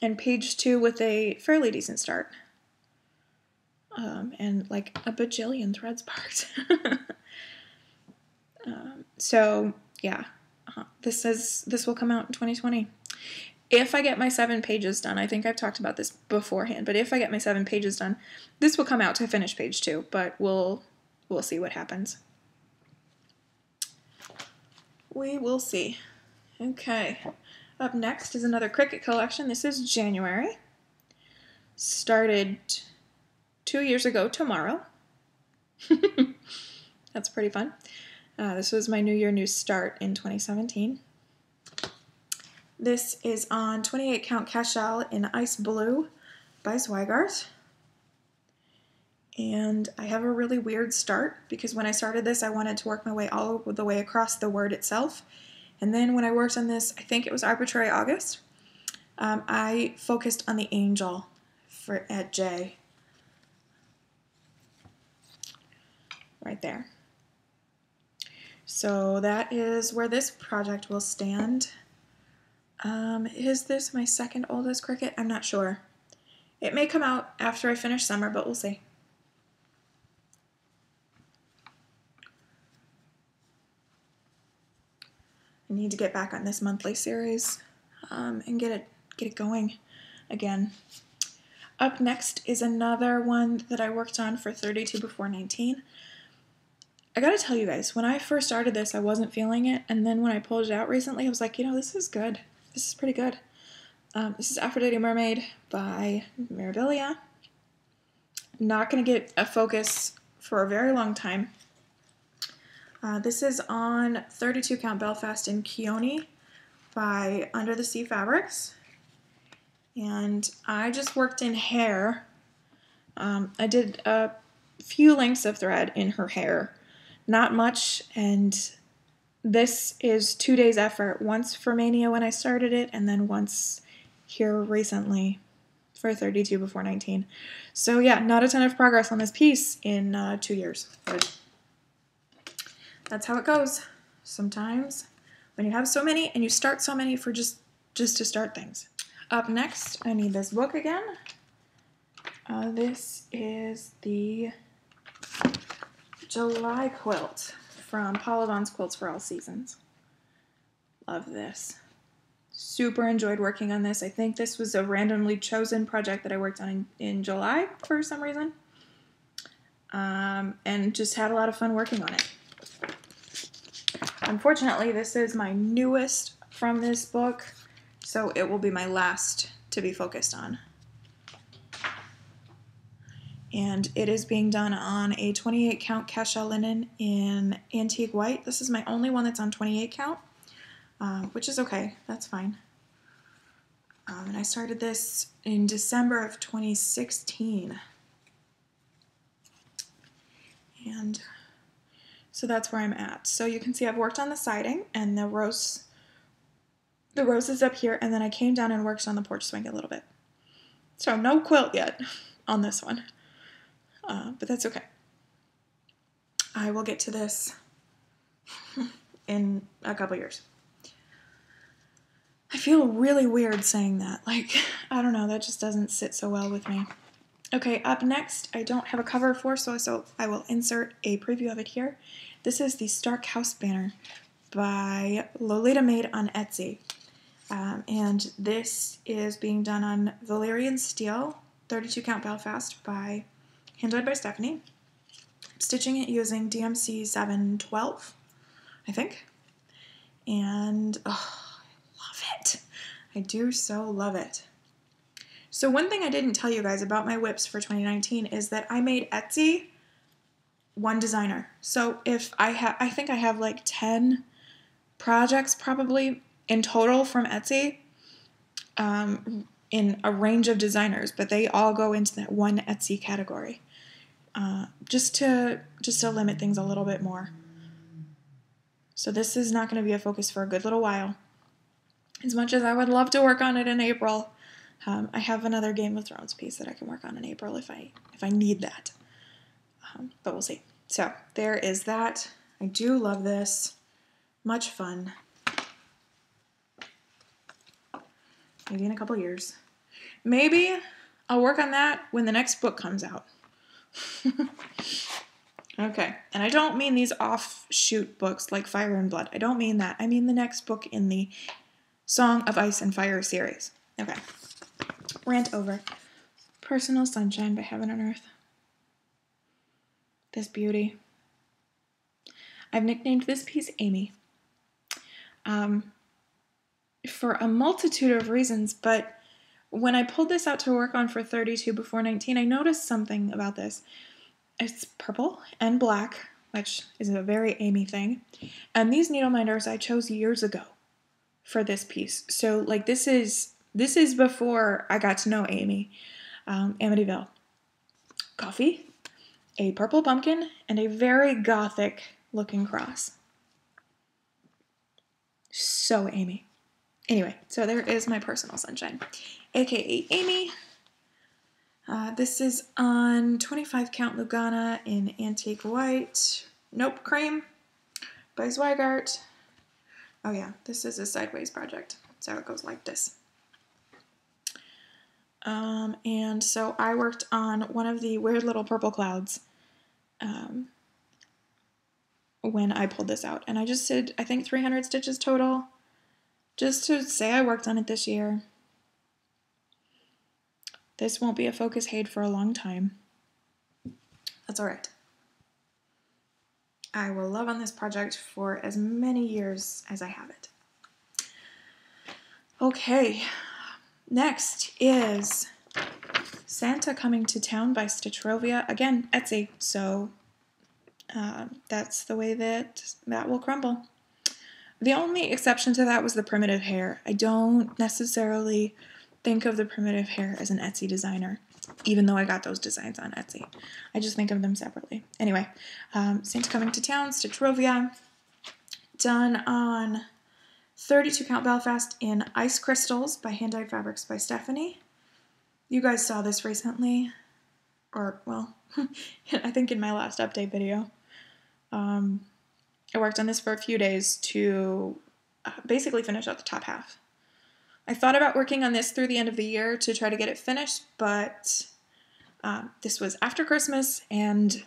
and page two with a fairly decent start. Um, and like a bajillion threads part. um, so yeah, uh, this is this will come out in 2020 if I get my seven pages done, I think I've talked about this beforehand, but if I get my seven pages done, this will come out to finish page two, but we'll we'll see what happens. We will see. Okay. Up next is another Cricket collection. This is January. Started two years ago tomorrow. That's pretty fun. Uh, this was my New Year New Start in 2017. This is on 28 count Cashel in Ice Blue by Zweigart and I have a really weird start because when I started this, I wanted to work my way all the way across the word itself. And then when I worked on this, I think it was Arbitrary August, um, I focused on the angel for at J. Right there. So that is where this project will stand. Um, is this my second oldest Cricket? I'm not sure. It may come out after I finish summer, but we'll see. I need to get back on this monthly series um, and get it get it going again. Up next is another one that I worked on for 32 before 19. I gotta tell you guys, when I first started this, I wasn't feeling it, and then when I pulled it out recently, I was like, you know, this is good. This is pretty good. Um, this is Aphrodite Mermaid by Mirabilia. Not gonna get a focus for a very long time uh, this is on 32 count Belfast in Keone by Under the Sea Fabrics. And I just worked in hair. Um, I did a few lengths of thread in her hair, not much, and this is two days effort. Once for Maynia when I started it, and then once here recently for 32 before 19. So yeah, not a ton of progress on this piece in uh, two years. That's how it goes. Sometimes when you have so many and you start so many for just just to start things. Up next, I need this book again. Uh, this is the July quilt from Paula Vaughan's Quilts for All Seasons. Love this. Super enjoyed working on this. I think this was a randomly chosen project that I worked on in, in July for some reason. Um, and just had a lot of fun working on it. Unfortunately, this is my newest from this book, so it will be my last to be focused on. And it is being done on a 28 count cashel linen in antique white. This is my only one that's on 28 count, um, which is okay, that's fine. Um, and I started this in December of 2016. And so that's where I'm at. So you can see I've worked on the siding and the rose, the roses up here, and then I came down and worked on the porch swing a little bit. So no quilt yet on this one, uh, but that's okay. I will get to this in a couple years. I feel really weird saying that. Like, I don't know, that just doesn't sit so well with me. Okay, up next, I don't have a cover for, so, so I will insert a preview of it here. This is the Stark House banner by Lolita Made on Etsy. Um, and this is being done on Valyrian steel, 32 count Belfast by hand dyed by Stephanie. I'm stitching it using DMC 712, I think. And oh, I love it. I do so love it. So one thing I didn't tell you guys about my WIPs for 2019 is that I made Etsy one designer. So if I have, I think I have like 10 projects probably in total from Etsy um, in a range of designers, but they all go into that one Etsy category. Uh, just to just to limit things a little bit more. So this is not going to be a focus for a good little while. As much as I would love to work on it in April, um, I have another Game of Thrones piece that I can work on in April if I if I need that. Um, but we'll see. So there is that. I do love this. Much fun. Maybe in a couple years. Maybe I'll work on that when the next book comes out. okay, and I don't mean these offshoot books like Fire and Blood. I don't mean that. I mean the next book in the Song of Ice and Fire series. Okay, rant over. Personal Sunshine by Heaven and Earth this beauty. I've nicknamed this piece Amy um, for a multitude of reasons, but when I pulled this out to work on for 32 before 19, I noticed something about this. It's purple and black, which is a very Amy thing. And these needle minders I chose years ago for this piece. So like this is this is before I got to know Amy, um, Amityville. Coffee, a purple pumpkin, and a very gothic looking cross. So Amy. Anyway, so there is my personal sunshine, aka Amy. Uh, this is on 25 count Lugana in antique white. Nope, cream by Zweigart. Oh yeah, this is a sideways project. So it goes like this. Um, and so I worked on one of the weird little purple clouds um, when I pulled this out. And I just did, I think, 300 stitches total, just to say I worked on it this year. This won't be a focus HAED for a long time. That's all right. I will love on this project for as many years as I have it. Okay, next is Santa Coming to Town by Stitchrovia. Again, Etsy, so uh, that's the way that that will crumble. The only exception to that was the Primitive Hare. I don't necessarily think of the Primitive Hare as an Etsy designer, even though I got those designs on Etsy. I just think of them separately. Anyway, um, Santa Coming to Town, Stitchrovia, done on 32 count Belfast in Ice Crystals by Hand Dyed Fabrics by Stephanie. You guys saw this recently, or well, I think in my last update video. Um, I worked on this for a few days to uh, basically finish out the top half. I thought about working on this through the end of the year to try to get it finished, but um, this was after Christmas, and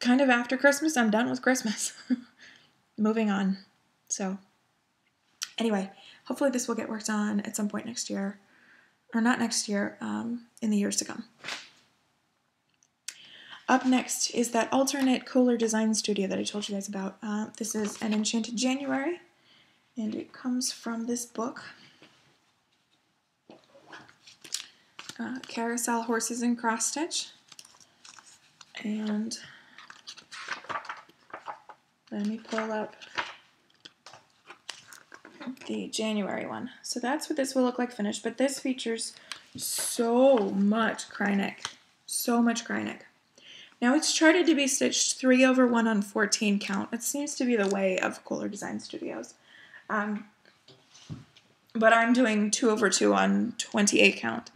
kind of after Christmas, I'm done with Christmas. Moving on. So, anyway, hopefully, this will get worked on at some point next year, or not next year, um, in the years to come. Up next is that alternate Kooler Design Studio that I told you guys about. Uh, this is an Enchanted January, and it comes from this book. Uh, carousel horses and cross stitch. And let me pull up the January one. So that's what this will look like finished, but this features so much Kreinik. So much Kreinik. Now it's charted to be stitched 3 over 1 on 14 count. It seems to be the way of Kooler Design Studios. Um, but I'm doing 2 over 2 on 28 count.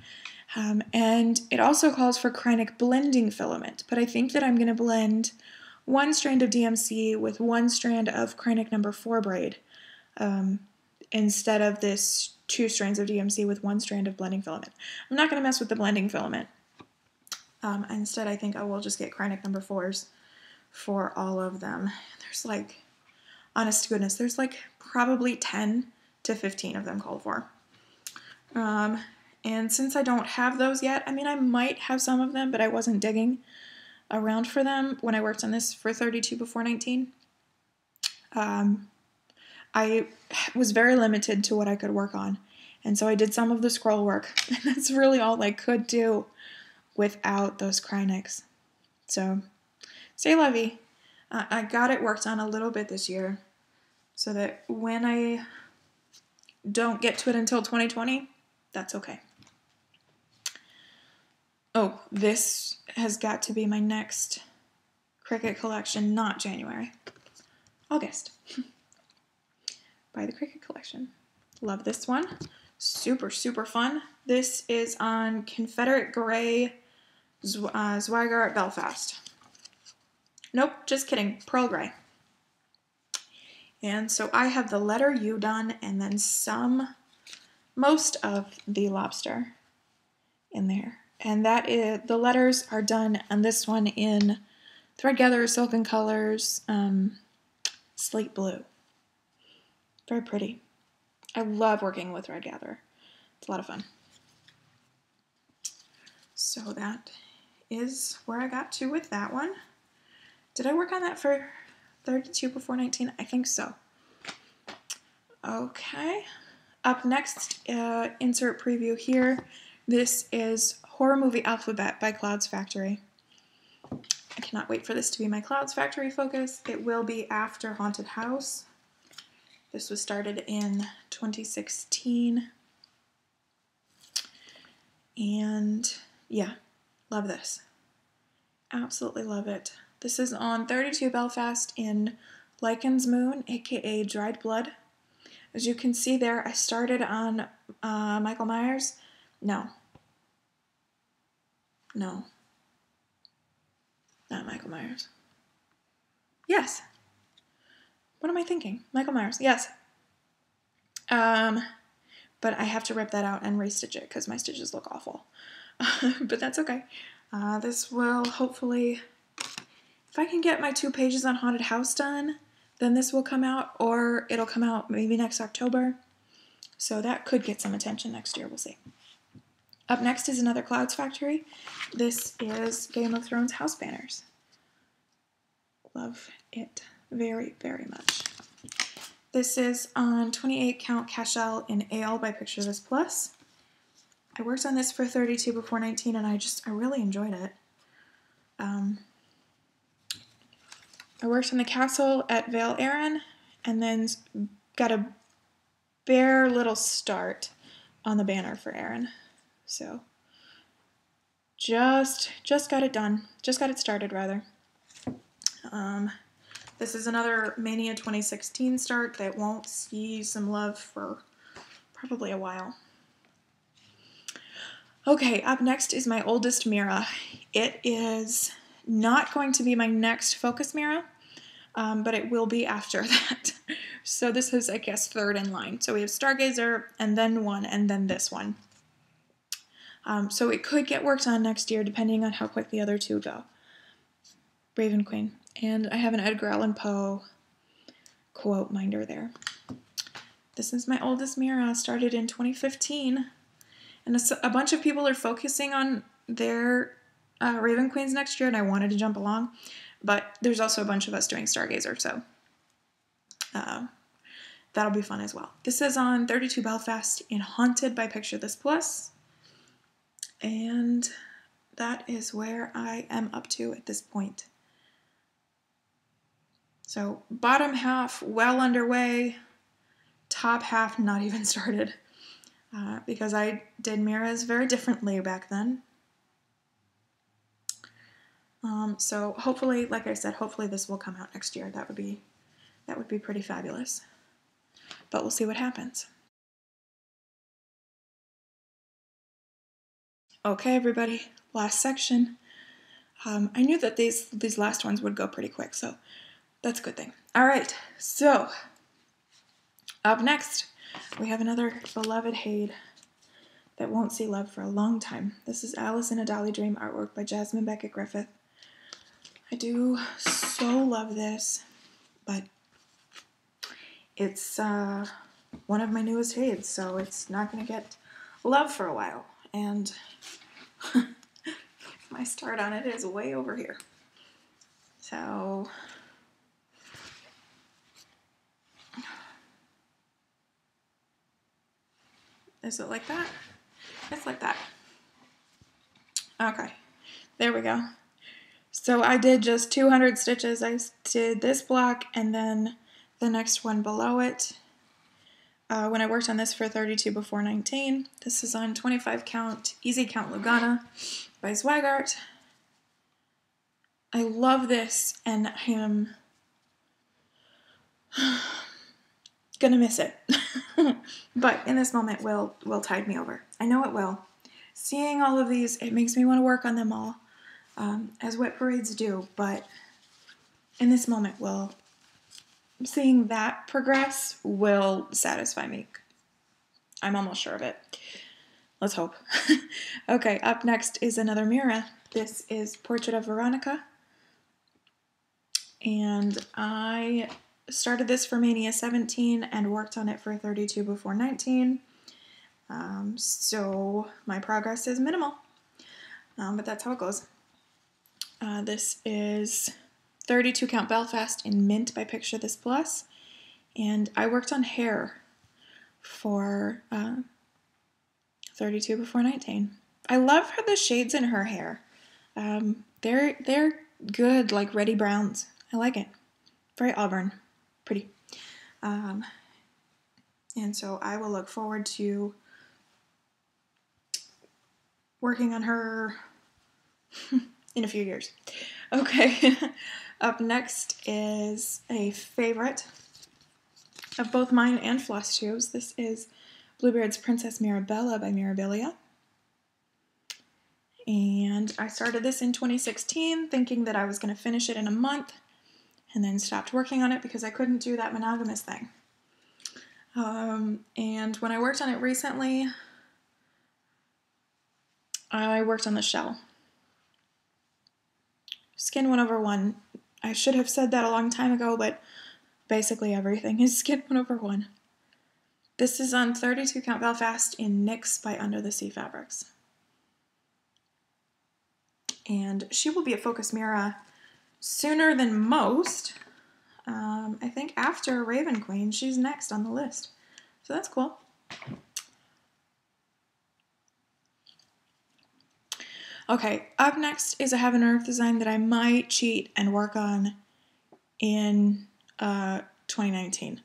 Um, and it also calls for Kreinik blending filament, but I think that I'm going to blend one strand of DMC with one strand of Kreinik number 4 braid um, instead of this two strands of DMC with one strand of blending filament. I'm not going to mess with the blending filament. Um, instead, I think I will just get Kreinik number fours for all of them. There's like, honest to goodness, there's like probably 10 to 15 of them called for. Um, and since I don't have those yet, I mean, I might have some of them, but I wasn't digging around for them when I worked on this for 32 before 19. Um, I was very limited to what I could work on. And so I did some of the scroll work, and that's really all I could do without those Kreiniks. So, say lovey. Uh, I got it worked on a little bit this year so that when I don't get to it until 2020, that's okay. Oh, this has got to be my next Cricket collection, not January. August. By the Cricket collection. Love this one. Super, super fun. This is on Confederate Gray Z- uh, Zweigart Belfast. Nope, just kidding. Pearl Gray. And so I have the letter U done and then some, most of the lobster in there. And that is, the letters are done on this one in Threadgather Silken Colors, um, Slate Blue. Very pretty. I love working with Red Gather. It's a lot of fun. So that is where I got to with that one. Did I work on that for 32 before 19? I think so. Okay. Up next, uh, insert preview here. This is Horror Movie Alphabet by Clouds Factory. I cannot wait for this to be my Clouds Factory focus. It will be after Haunted House. This was started in 2016. And yeah, Love this. Absolutely love it. This is on 32 Belfast in Lycan's Moon, aka Dried Blood. As you can see there, I started on uh, Michael Myers. No. No. Not Michael Myers. Yes. What am I thinking? Michael Myers. Yes. Um, but I have to rip that out and restitch it because my stitches look awful. but that's okay. Uh, this will hopefully, if I can get my two pages on Haunted House done, then this will come out, or it'll come out maybe next October. So that could get some attention next year. We'll see. Up next is another Clouds Factory. This is Game of Thrones house banners. Love it very, very much. This is on 28 count Cashel in Ale by Picture This Plus. I worked on this for 32 before 19 and I just, I really enjoyed it. Um, I worked on the castle at Vale Arryn and then got a bare little start on the banner for Arryn. So just just got it done. Just got it started rather. Um, this is another Maynia 2016 start that won't see some love for probably a while. Okay, up next is my oldest Mira. It is not going to be my next focus Mira, um, but it will be after that. so this is, I guess, third in line. So we have Stargazer, and then one, and then this one. Um, so it could get worked on next year, depending on how quick the other two go. Raven Queen. And I have an Edgar Allan Poe quote minder there. This is my oldest Mira, started in 2015 and a, a bunch of people are focusing on their uh, Raven Queens next year, and I wanted to jump along, but there's also a bunch of us doing Stargazer, so uh, that'll be fun as well. This is on 32 Belfast in Haunted by Picture This Plus, and that is where I am up to at this point. So, bottom half well underway, top half not even started uh, because I did Miras very differently back then. Um, so hopefully, like I said, hopefully this will come out next year. That would be that would be pretty fabulous. But we'll see what happens. Okay, everybody, last section. Um, I knew that these these last ones would go pretty quick, so that's a good thing. All right, so up next we have another beloved HAED that won't see love for a long time. This is Alice in a Dolly Dream artwork by Jasmine Beckett Griffith. I do so love this, but it's uh, one of my newest HAEDs, so it's not going to get love for a while. And my start on it is way over here. So Is it like that? It's like that. Okay, there we go. So I did just 200 stitches. I did this block and then the next one below it. Uh, when I worked on this for 32 before 19. This is on 25 count, easy count Lugana by Zweigart. I love this and I am gonna miss it. but in this moment will will tide me over. I know it will. Seeing all of these, it makes me want to work on them all, um, as WIP parades do. But in this moment, will seeing that progress will satisfy me. I'm almost sure of it. Let's hope. okay, up next is another Mira. This is Portrait of Veronica. And I started this for Maynia 17 and worked on it for 32 before 19. Um, so my progress is minimal, um, but that's how it goes. Uh, this is 32 count Belfast in mint by Picture This Plus, and I worked on hair for uh, 32 before 19. I love her the shades in her hair. Um, they're they're good, like Ready Browns. I like it. Very auburn pretty. Um, and so I will look forward to working on her in a few years. Okay, up next is a favorite of both mine and Floss Tubes. This is Bluebeard's Princess Mirabella by Mirabilia. And I started this in 2016 thinking that I was going to finish it in a month and then stopped working on it because I couldn't do that monogamous thing. Um, and when I worked on it recently, I worked on the shell. Skin one over one. I should have said that a long time ago, but basically everything is skin one over one. This is on 32 count Belfast in NYX by Under the Sea Fabrics. And she will be a Focus Mira sooner than most. Um, I think after Raven Queen, she's next on the list. So that's cool. Okay, up next is a Heaven Earth design that I might cheat and work on in uh, 2019.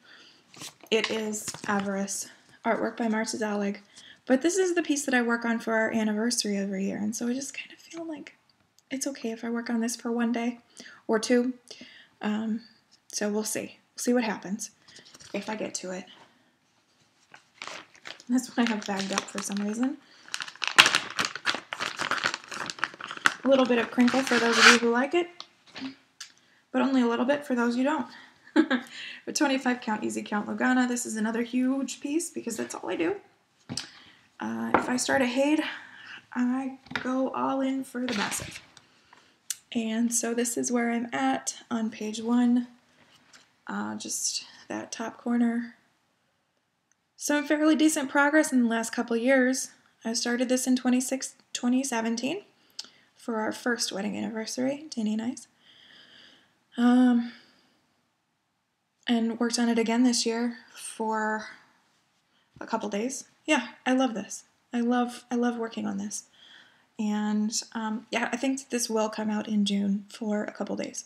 It is Avarice, artwork by Marta Dahlig. But this is the piece that I work on for our anniversary every year, and so I just kind of feel like it's okay if I work on this for one day or two. Um, so we'll see. We'll see what happens if I get to it. That's what I have bagged up for some reason. A little bit of crinkle for those of you who like it, but only a little bit for those who don't. but 25 count easy count Lugana. This is another huge piece because that's all I do. Uh, if I start a HAED, I go all in for the massive. And so this is where I'm at on page one, uh, just that top corner. Some fairly decent progress in the last couple years. I started this in 2017 for our first wedding anniversary, Danny and I's. Um, and worked on it again this year for a couple days. Yeah, I love this. I love I love working on this. And um, yeah, I think this will come out in June for a couple days.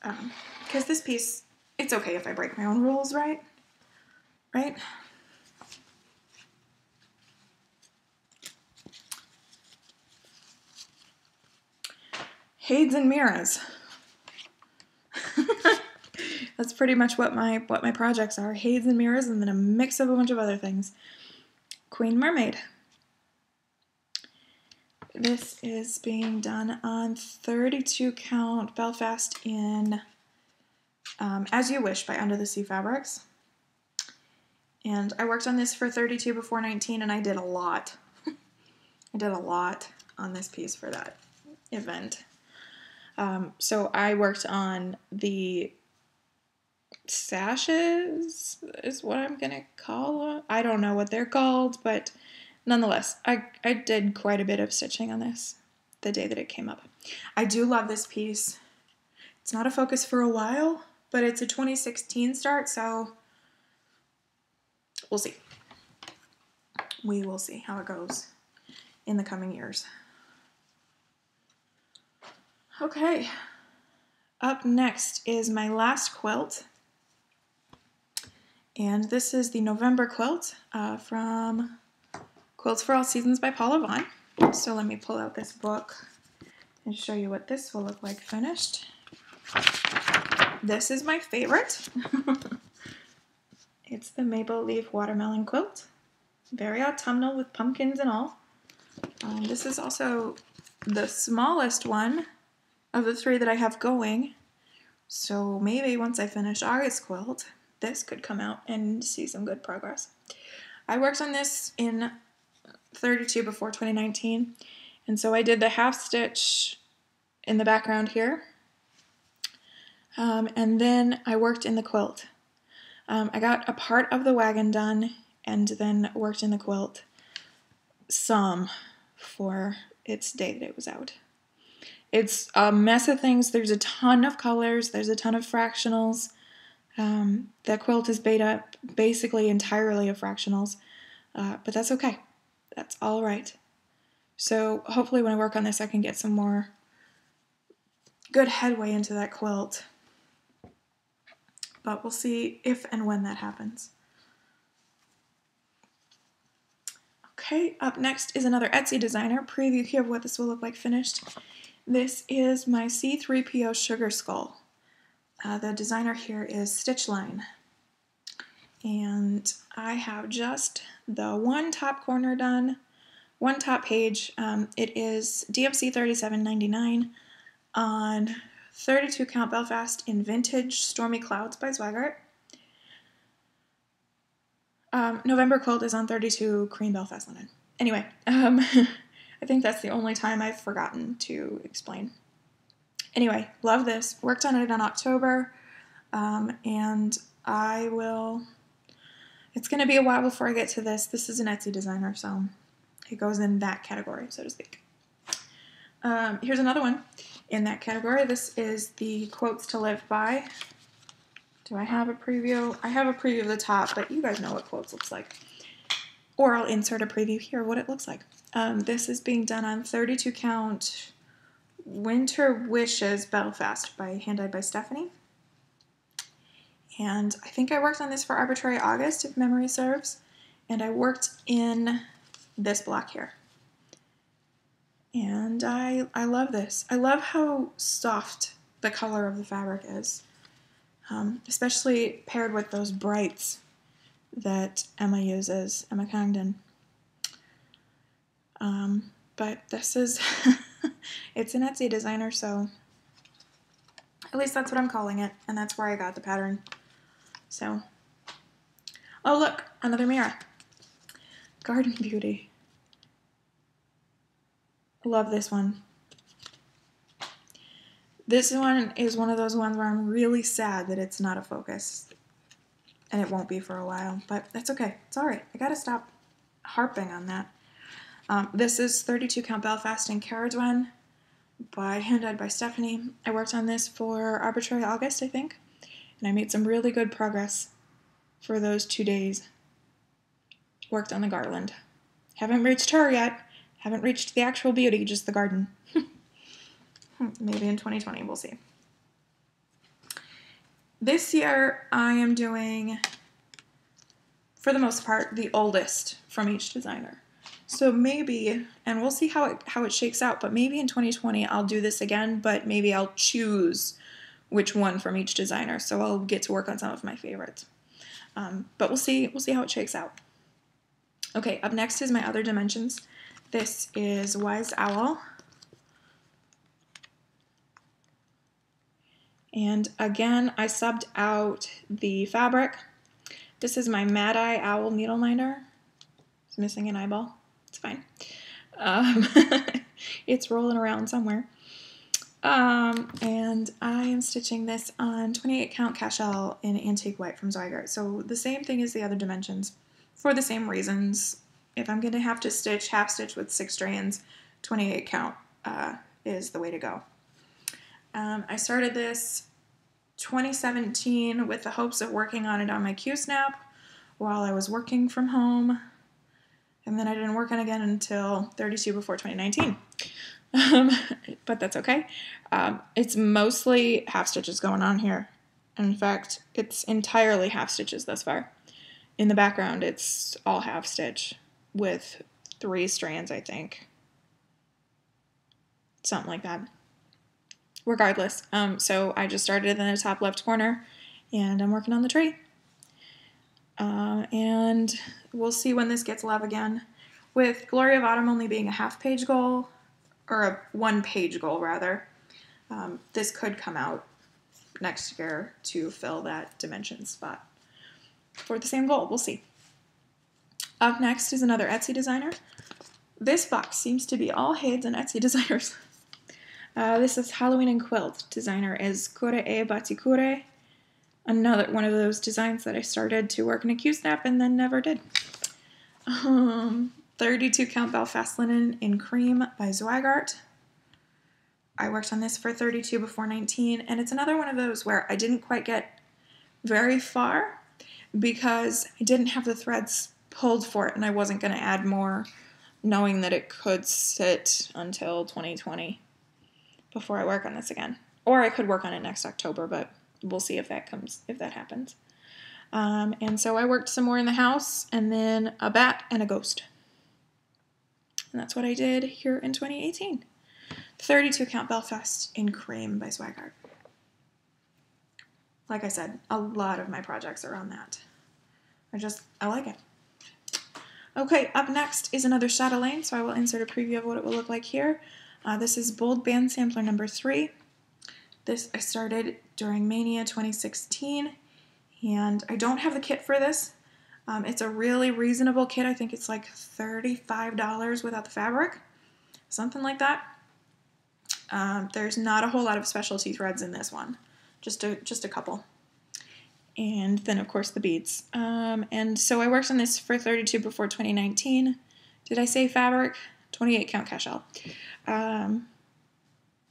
Because um, this piece, it's okay if I break my own rules, right? Right? HAEDs and Miras. That's pretty much what my what my projects are. HAEDs and Miras and then a mix of a bunch of other things. Queen Mermaid. This is being done on 32 count Belfast in um, As You Wish by Under the Sea Fabrics. And I worked on this for 32 before 19 and I did a lot. I did a lot on this piece for that event. Um, so I worked on the sashes, is what I'm going to call them. I don't know what they're called, but nonetheless, I, I did quite a bit of stitching on this the day that it came up. I do love this piece. It's not a focus for a while, but it's a 2016 start, so we'll see. We will see how it goes in the coming years. Okay, up next is my last quilt. And this is the November quilt uh, from Quilts for All Seasons by Paula Vaughan. So let me pull out this book and show you what this will look like finished. This is my favorite. it's the Maple Leaf Watermelon Quilt. Very autumnal with pumpkins and all. Um, this is also the smallest one of the three that I have going. So maybe once I finish August quilt, this could come out and see some good progress. I worked on this in 32 before 2019. And so I did the half stitch in the background here. Um, and then I worked in the quilt. Um, I got a part of the wagon done and then worked in the quilt some for its day that it was out. It's a mess of things. There's a ton of colors, there's a ton of fractionals. Um, the quilt is made up basically entirely of fractionals, uh, but that's okay. That's all right. So hopefully when I work on this, I can get some more good headway into that quilt. But we'll see if and when that happens. Okay, up next is another Etsy designer. Preview here of what this will look like finished. This is my C3PO Sugar Skull. Uh, the designer here is Stitchline. And I have just the one top corner done one top page. Um, it is DMC 37.99 on 32 count Belfast in vintage Stormy Clouds by Zweigart. Um, November Quilt is on 32 cream Belfast linen. Anyway, um, I think that's the only time I've forgotten to explain. Anyway, love this. Worked on it in October, um, and I will. It's going to be a while before I get to this. This is an Etsy designer, so it goes in that category, so to speak. Um, here's another one in that category. This is the Quotes to Live By. Do I have a preview? I have a preview of the top, but you guys know what Quotes looks like. Or I'll insert a preview here of what it looks like. Um, this is being done on 32 count Winter Wishes Belfast by hand dyed by Stephanie. And I think I worked on this for Arbitrary August, if memory serves. And I worked in this block here. And I, I love this. I love how soft the color of the fabric is, um, especially paired with those brights that Emma uses, Emma Congdon. Um, but this is, it's an Etsy designer, so at least that's what I'm calling it, and that's where I got the pattern. So, oh look, another Mira. Garden Beauty. Love this one. This one is one of those ones where I'm really sad that it's not a focus. And it won't be for a while, but that's okay. It's all right. I gotta stop harping on that. Um, this is 32 Count Belfast and Caradwen by hand dyed by Stephanie. I worked on this for Arbitrary August, I think, and I made some really good progress for those two days. Worked on the garland. Haven't reached her yet. Haven't reached the actual beauty, just the garden. Maybe in 2020, we'll see. This year, I am doing, for the most part, the oldest from each designer. So maybe, and we'll see how it how it shakes out. But maybe in 2020 I'll do this again. But maybe I'll choose which one from each designer. So I'll get to work on some of my favorites. Um, but we'll see. We'll see how it shakes out. Okay, up next is my other dimensions. This is Wise Owl. And again, I subbed out the fabric. This is my Mad Eye Owl needle minder. It's missing an eyeball. It's fine. Um, it's rolling around somewhere. Um, and I am stitching this on 28 count cashel in antique white from Zweigart. So the same thing as the other dimensions for the same reasons. If I'm going to have to stitch half stitch with six strands, 28 count uh, is the way to go. Um, I started this 2017 with the hopes of working on it on my Q-snap while I was working from home and then I didn't work on it again until 32 before 2019. Um, but that's okay. Um, it's mostly half stitches going on here. In fact, it's entirely half stitches thus far. In the background, it's all half stitch with three strands, I think. Something like that. Regardless, um, so I just started in the top left corner and I'm working on the tree. Uh, and we'll see when this gets love again. With Glory of Autumn only being a half page goal, or a one page goal rather, um, this could come out next year to fill that dimension spot for the same goal. We'll see. Up next is another Etsy designer. This box seems to be all HAEDs and Etsy designers. Uh, this is Halloween and Quilt. Designer is Kure e Batikure another one of those designs that I started to work in a Q-snap and then never did. Um, 32 count Belfast linen in cream by Zweigart. I worked on this for 32 before 19, and it's another one of those where I didn't quite get very far because I didn't have the threads pulled for it and I wasn't going to add more knowing that it could sit until 2020 before I work on this again. Or I could work on it next October, but we'll see if that comes if that happens. Um, and so I worked some more in the house, and then a bat and a ghost. And that's what I did here in 2018. 32 count Belfast in cream by Zweigart. Like I said, a lot of my projects are on that. I just, I like it. Okay, up next is another Chatelaine, so I will insert a preview of what it will look like here. Uh, this is Bold Band Sampler number three. This I started during Maynia 2016, and I don't have the kit for this. Um, it's a really reasonable kit. I think it's like $35 without the fabric, something like that. Um, there's not a whole lot of specialty threads in this one, just a just a couple. And then of course the beads. Um, and so I worked on this for 32 before 2019. Did I say fabric? 28 count cashel. Um,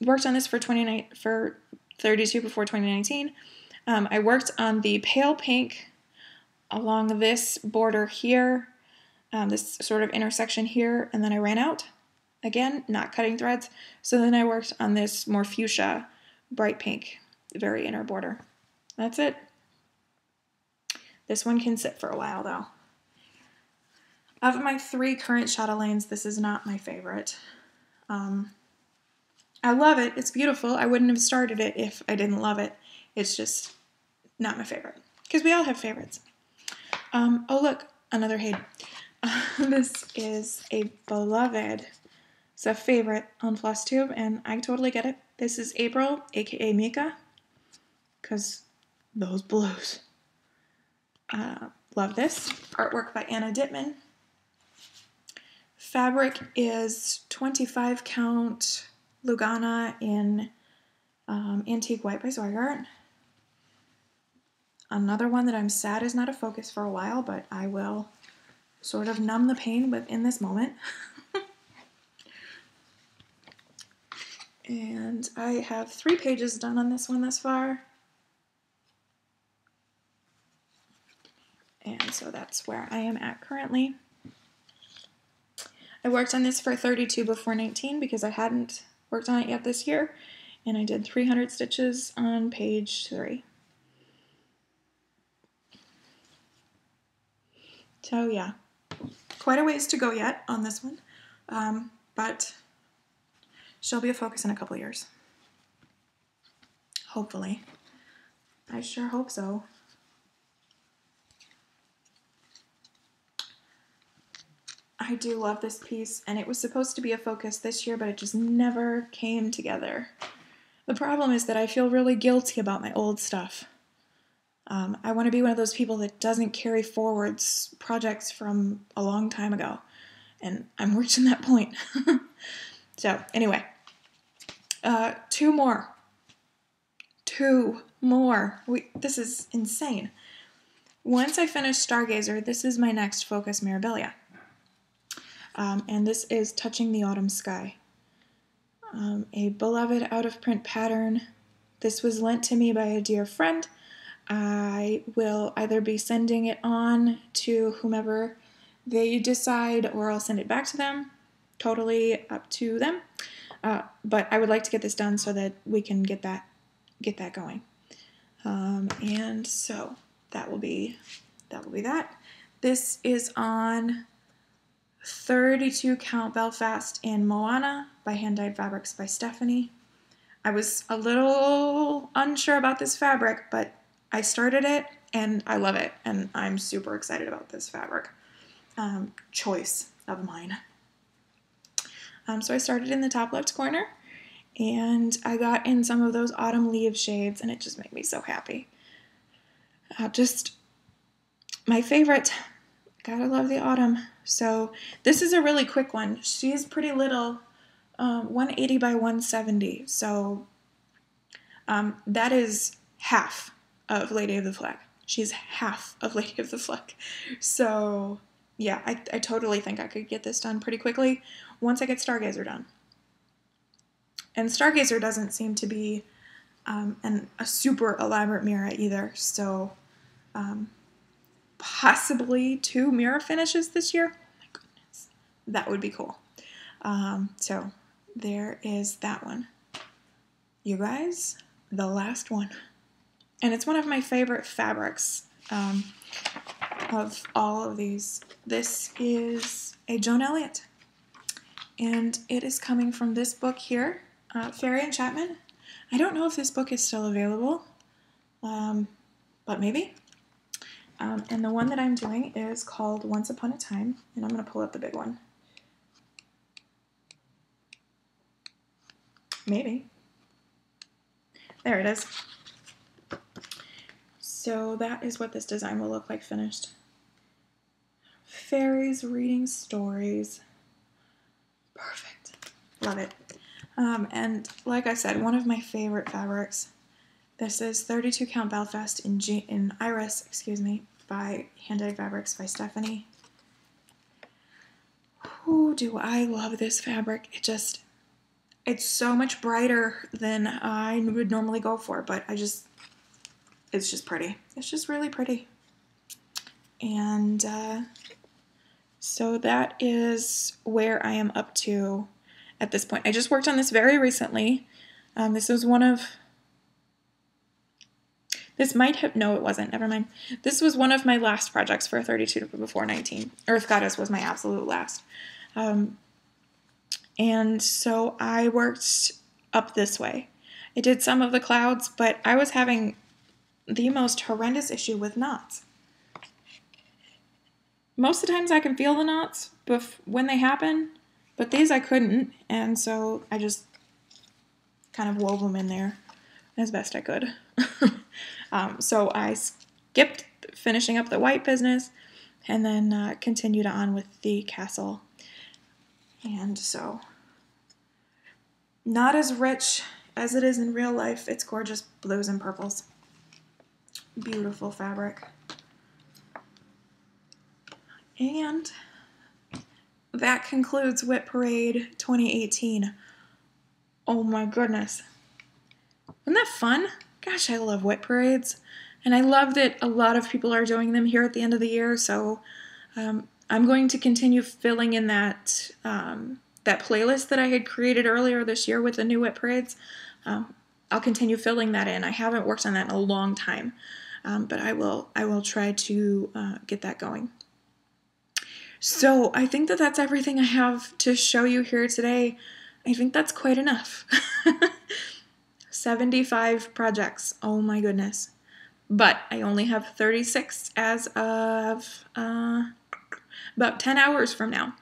worked on this for 29 for 32 before 2019. Um, I worked on the pale pink along this border here, um, this sort of intersection here, and then I ran out. Again, not cutting threads. So then I worked on this more fuchsia, bright pink, very inner border. That's it. This one can sit for a while though. Of my three current chatelaines, this is not my favorite. Um, I love it. It's beautiful. I wouldn't have started it if I didn't love it. It's just not my favorite. Because we all have favorites. Um, oh, look, another HAED. Uh, this is a beloved, it's a favorite on FlossTube, and I totally get it. This is April, aka Mika, because those blues. Uh, love this. Artwork by Anna Dittmann. Fabric is 25 count Lugana in um, Antique White by Zweigart. Another one that I'm sad is not a focus for a while, but I will sort of numb the pain within this moment. and I have three pages done on this one thus far. And so that's where I am at currently. I worked on this for 32 before 19 because I hadn't worked on it yet this year. And I did 300 stitches on page 3. So yeah, quite a ways to go yet on this one, um, but she'll be a focus in a couple years. Hopefully. I sure hope so. I do love this piece, and it was supposed to be a focus this year, but it just never came together. The problem is that I feel really guilty about my old stuff. Um, I want to be one of those people that doesn't carry forwards projects from a long time ago, and I'm reaching that point. so, anyway, uh, two more. Two more. We, this is insane. Once I finish Stargazer, this is my next focus Mirabilia. Um, and this is Touching the Autumn Sky. Um, a beloved out of print pattern. This was lent to me by a dear friend I will either be sending it on to whomever they decide or I'll send it back to them. Totally up to them. Uh, but I would like to get this done so that we can get that get that going. Um, and so that will be that will be that. This is on 32 count Belfast in Moana by Hand Dyed Fabrics by Stephanie. I was a little unsure about this fabric, but I started it and I love it, and I'm super excited about this fabric um, choice of mine. Um, so I started in the top left corner and I got in some of those autumn leaf shades and it just made me so happy. Uh, just my favorite. Gotta love the autumn. So this is a really quick one. She's pretty little, um, 180 by 170. So um, that is half of Lady of the Flag. She's half of Lady of the Flag. So, yeah, I, I totally think I could get this done pretty quickly once I get Stargazer done. And Stargazer doesn't seem to be um, a super elaborate Mira either, so um, possibly two Mira finishes this year. Oh my goodness, that would be cool. Um, so there is that one. You guys, the last one and it's one of my favorite fabrics um, of all of these. This is a Joan Elliott, and it is coming from this book here, uh, Fairy Enchantment. I don't know if this book is still available, um, but maybe. Um, and the one that I'm doing is called Once Upon a Time, and I'm going to pull up the big one. Maybe. There it is. So that is what this design will look like finished. Fairies reading stories. Perfect. Love it. Um, and like I said, one of my favorite fabrics. This is 32 count Belfast in, G in Iris, excuse me, by Hand Dyed Fabrics by Stephanie. Who do I love this fabric? It just, it's so much brighter than I would normally go for, but I just, it's just pretty. It's just really pretty. And uh, so that is where I am up to at this point. I just worked on this very recently. Um, this was one of, this might have, no it wasn't, never mind. This was one of my last projects for 32 before 19. Earth Goddess was my absolute last. Um, and so I worked up this way. I did some of the clouds, but I was having the most horrendous issue with knots. Most of the times I can feel the knots bef- when they happen, but these I couldn't, and so I just kind of wove them in there as best I could. um, so I skipped finishing up the white business and then uh, continued on with the castle. And so, not as rich as it is in real life. It's gorgeous blues and purples. Beautiful fabric. And that concludes WIP Parade 2018. Oh my goodness. Isn't that fun? Gosh, I love WIP parades. And I love that a lot of people are doing them here at the end of the year. So um, I'm going to continue filling in that um, that playlist that I had created earlier this year with the new WIP parades. Um, I'll continue filling that in. I haven't worked on that in a long time, um, but I will. I will try to uh, get that going. So I think that that's everything I have to show you here today. I think that's quite enough. 75 projects. Oh my goodness. But I only have 36 as of uh, about 10 hours from now.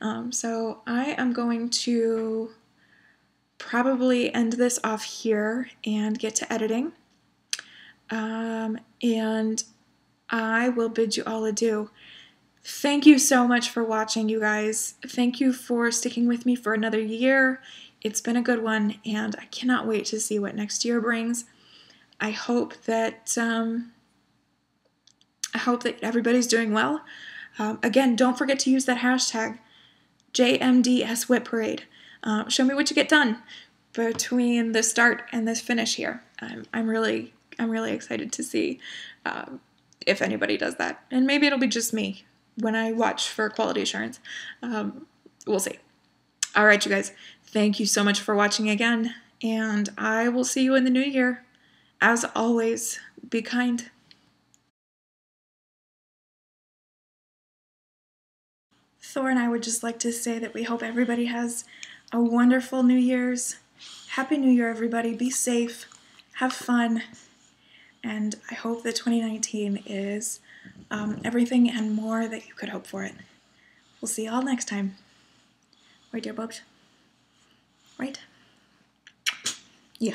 Um, so I am going to probably end this off here and get to editing. Um, and I will bid you all adieu. Thank you so much for watching, you guys. Thank you for sticking with me for another year. It's been a good one, and I cannot wait to see what next year brings. I hope that um, I hope that everybody's doing well. Um, again, don't forget to use that hashtag JMDS WIP Parade. Uh, show me what you get done between the start and the finish here. I'm, I'm really I'm really excited to see uh, if anybody does that, and maybe it'll be just me when I watch for quality assurance. Um, we'll see. All right, you guys, thank you so much for watching again, and I will see you in the new year. As always, be kind. Thor and I would just like to say that we hope everybody has a wonderful New Year's. Happy New Year, everybody. Be safe, have fun, and I hope that 2019 is um, everything and more that you could hope for it. We'll see you all next time. Right, dear bubs? Right? Yeah.